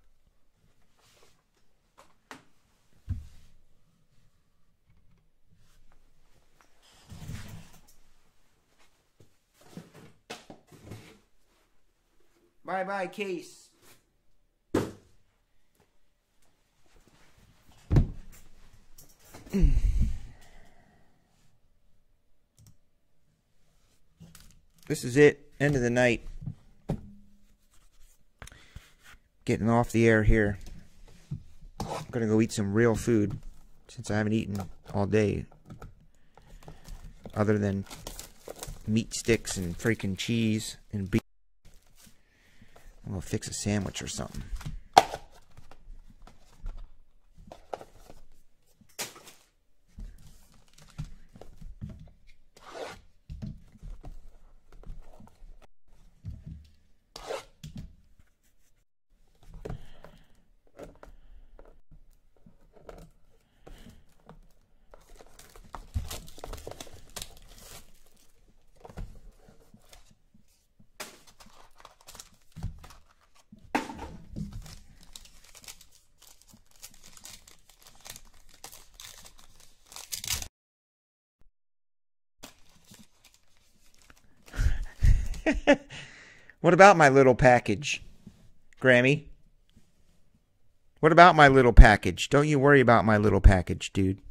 Bye bye, Case. this is it. End of the night. Getting off the air here. I'm gonna go eat some real food since I haven't eaten all day. Other than meat sticks and freaking cheese and beef. I'm gonna fix a sandwich or something. What about my little package, Grammy? What about my little package? Don't you worry about my little package, dude.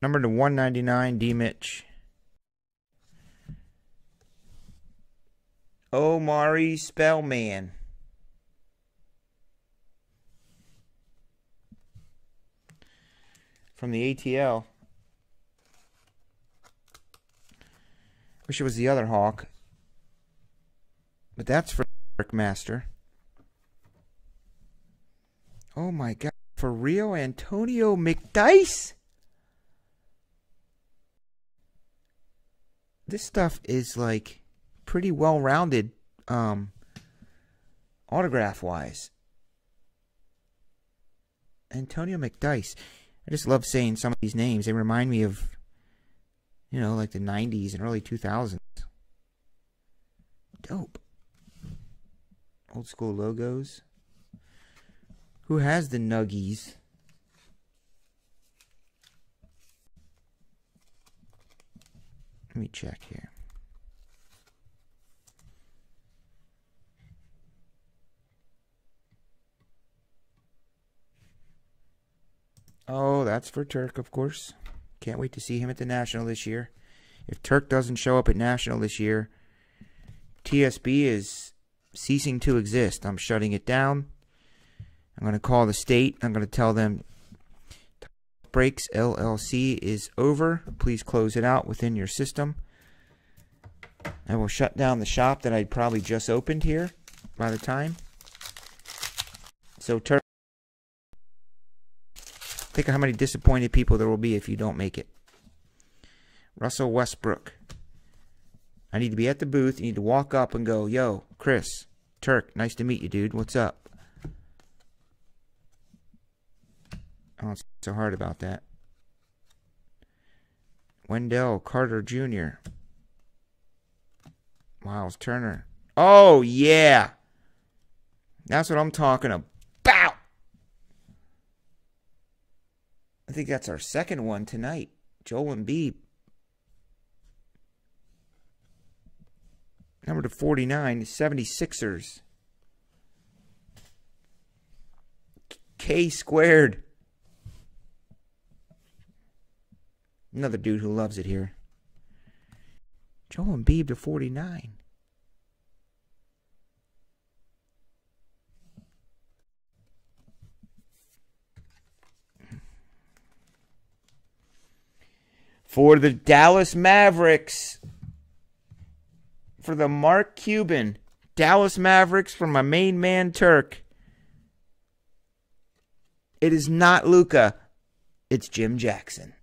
Number to 199, D. Mitch. Omari Spellman. From the ATL. Wish it was the other Hawk. But that's for Master. Oh my god. For Rio Antonio McDyess? This stuff is like pretty well rounded um autograph wise. Antonio McDyess. I just love saying some of these names. They remind me of you know, like the 90s and early 2000s. Dope. Old school logos. Who has the Nuggies? Let me check here. Oh, that's for Turk, of course. Can't wait to see him at the National this year. If Turk doesn't show up at National this year, TSB is ceasing to exist. I'm shutting it down. I'm going to call the state. I'm going to tell them Breaks LLC is over. Please close it out within your system. I will shut down the shop that I'd probably just opened here by the time. So, Turk. Think of how many disappointed people there will be if you don't make it. Russell Westbrook. I need to be at the booth. You need to walk up and go, Yo, Chris, Turk, nice to meet you, dude. What's up? Oh, it's so hard about that. Wendell Carter Jr. Myles Turner. Oh, yeah. That's what I'm talking about. I think that's our second one tonight. Joel Embiid. Number to 49, 76ers. K squared. Another dude who loves it here. Joel Embiid to 49. For the Dallas Mavericks. For the Mark Cuban Dallas Mavericks for my main man Turk. It is not Luka. It's Jim Jackson.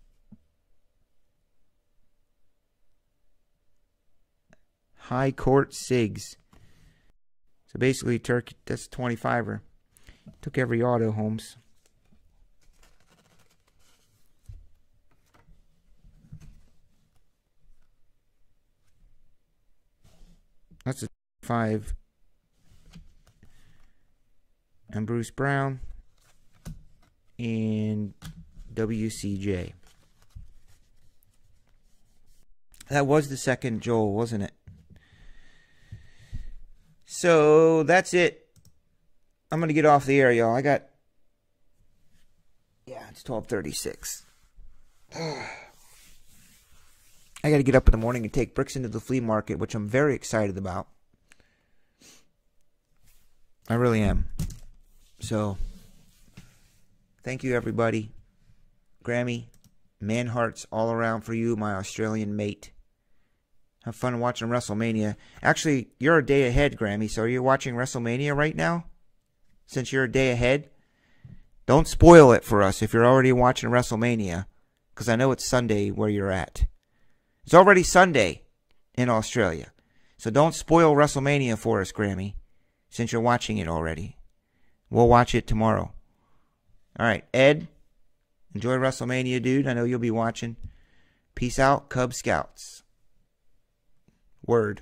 High Court Sigs. So basically, Turk, that's a 25er. Took every auto, Holmes. That's a five. And Bruce Brown. And WCJ. That was the second Joel, wasn't it? So that's it. I'm gonna get off the air, y'all. I got Yeah, it's twelve thirty six. I got to get up in the morning and take bricks into the flea market, which I'm very excited about. I really am. So, thank you, everybody. Grammy, man hearts all around for you, my Australian mate. Have fun watching WrestleMania. Actually, you're a day ahead, Grammy, so are you watching WrestleMania right now? Since you're a day ahead? Don't spoil it for us if you're already watching WrestleMania, because I know it's Sunday where you're at. It's already Sunday in Australia. So don't spoil WrestleMania for us, Grammy, since you're watching it already. We'll watch it tomorrow. All right, Ed, enjoy WrestleMania, dude. I know you'll be watching. Peace out, Cub Scouts. Word.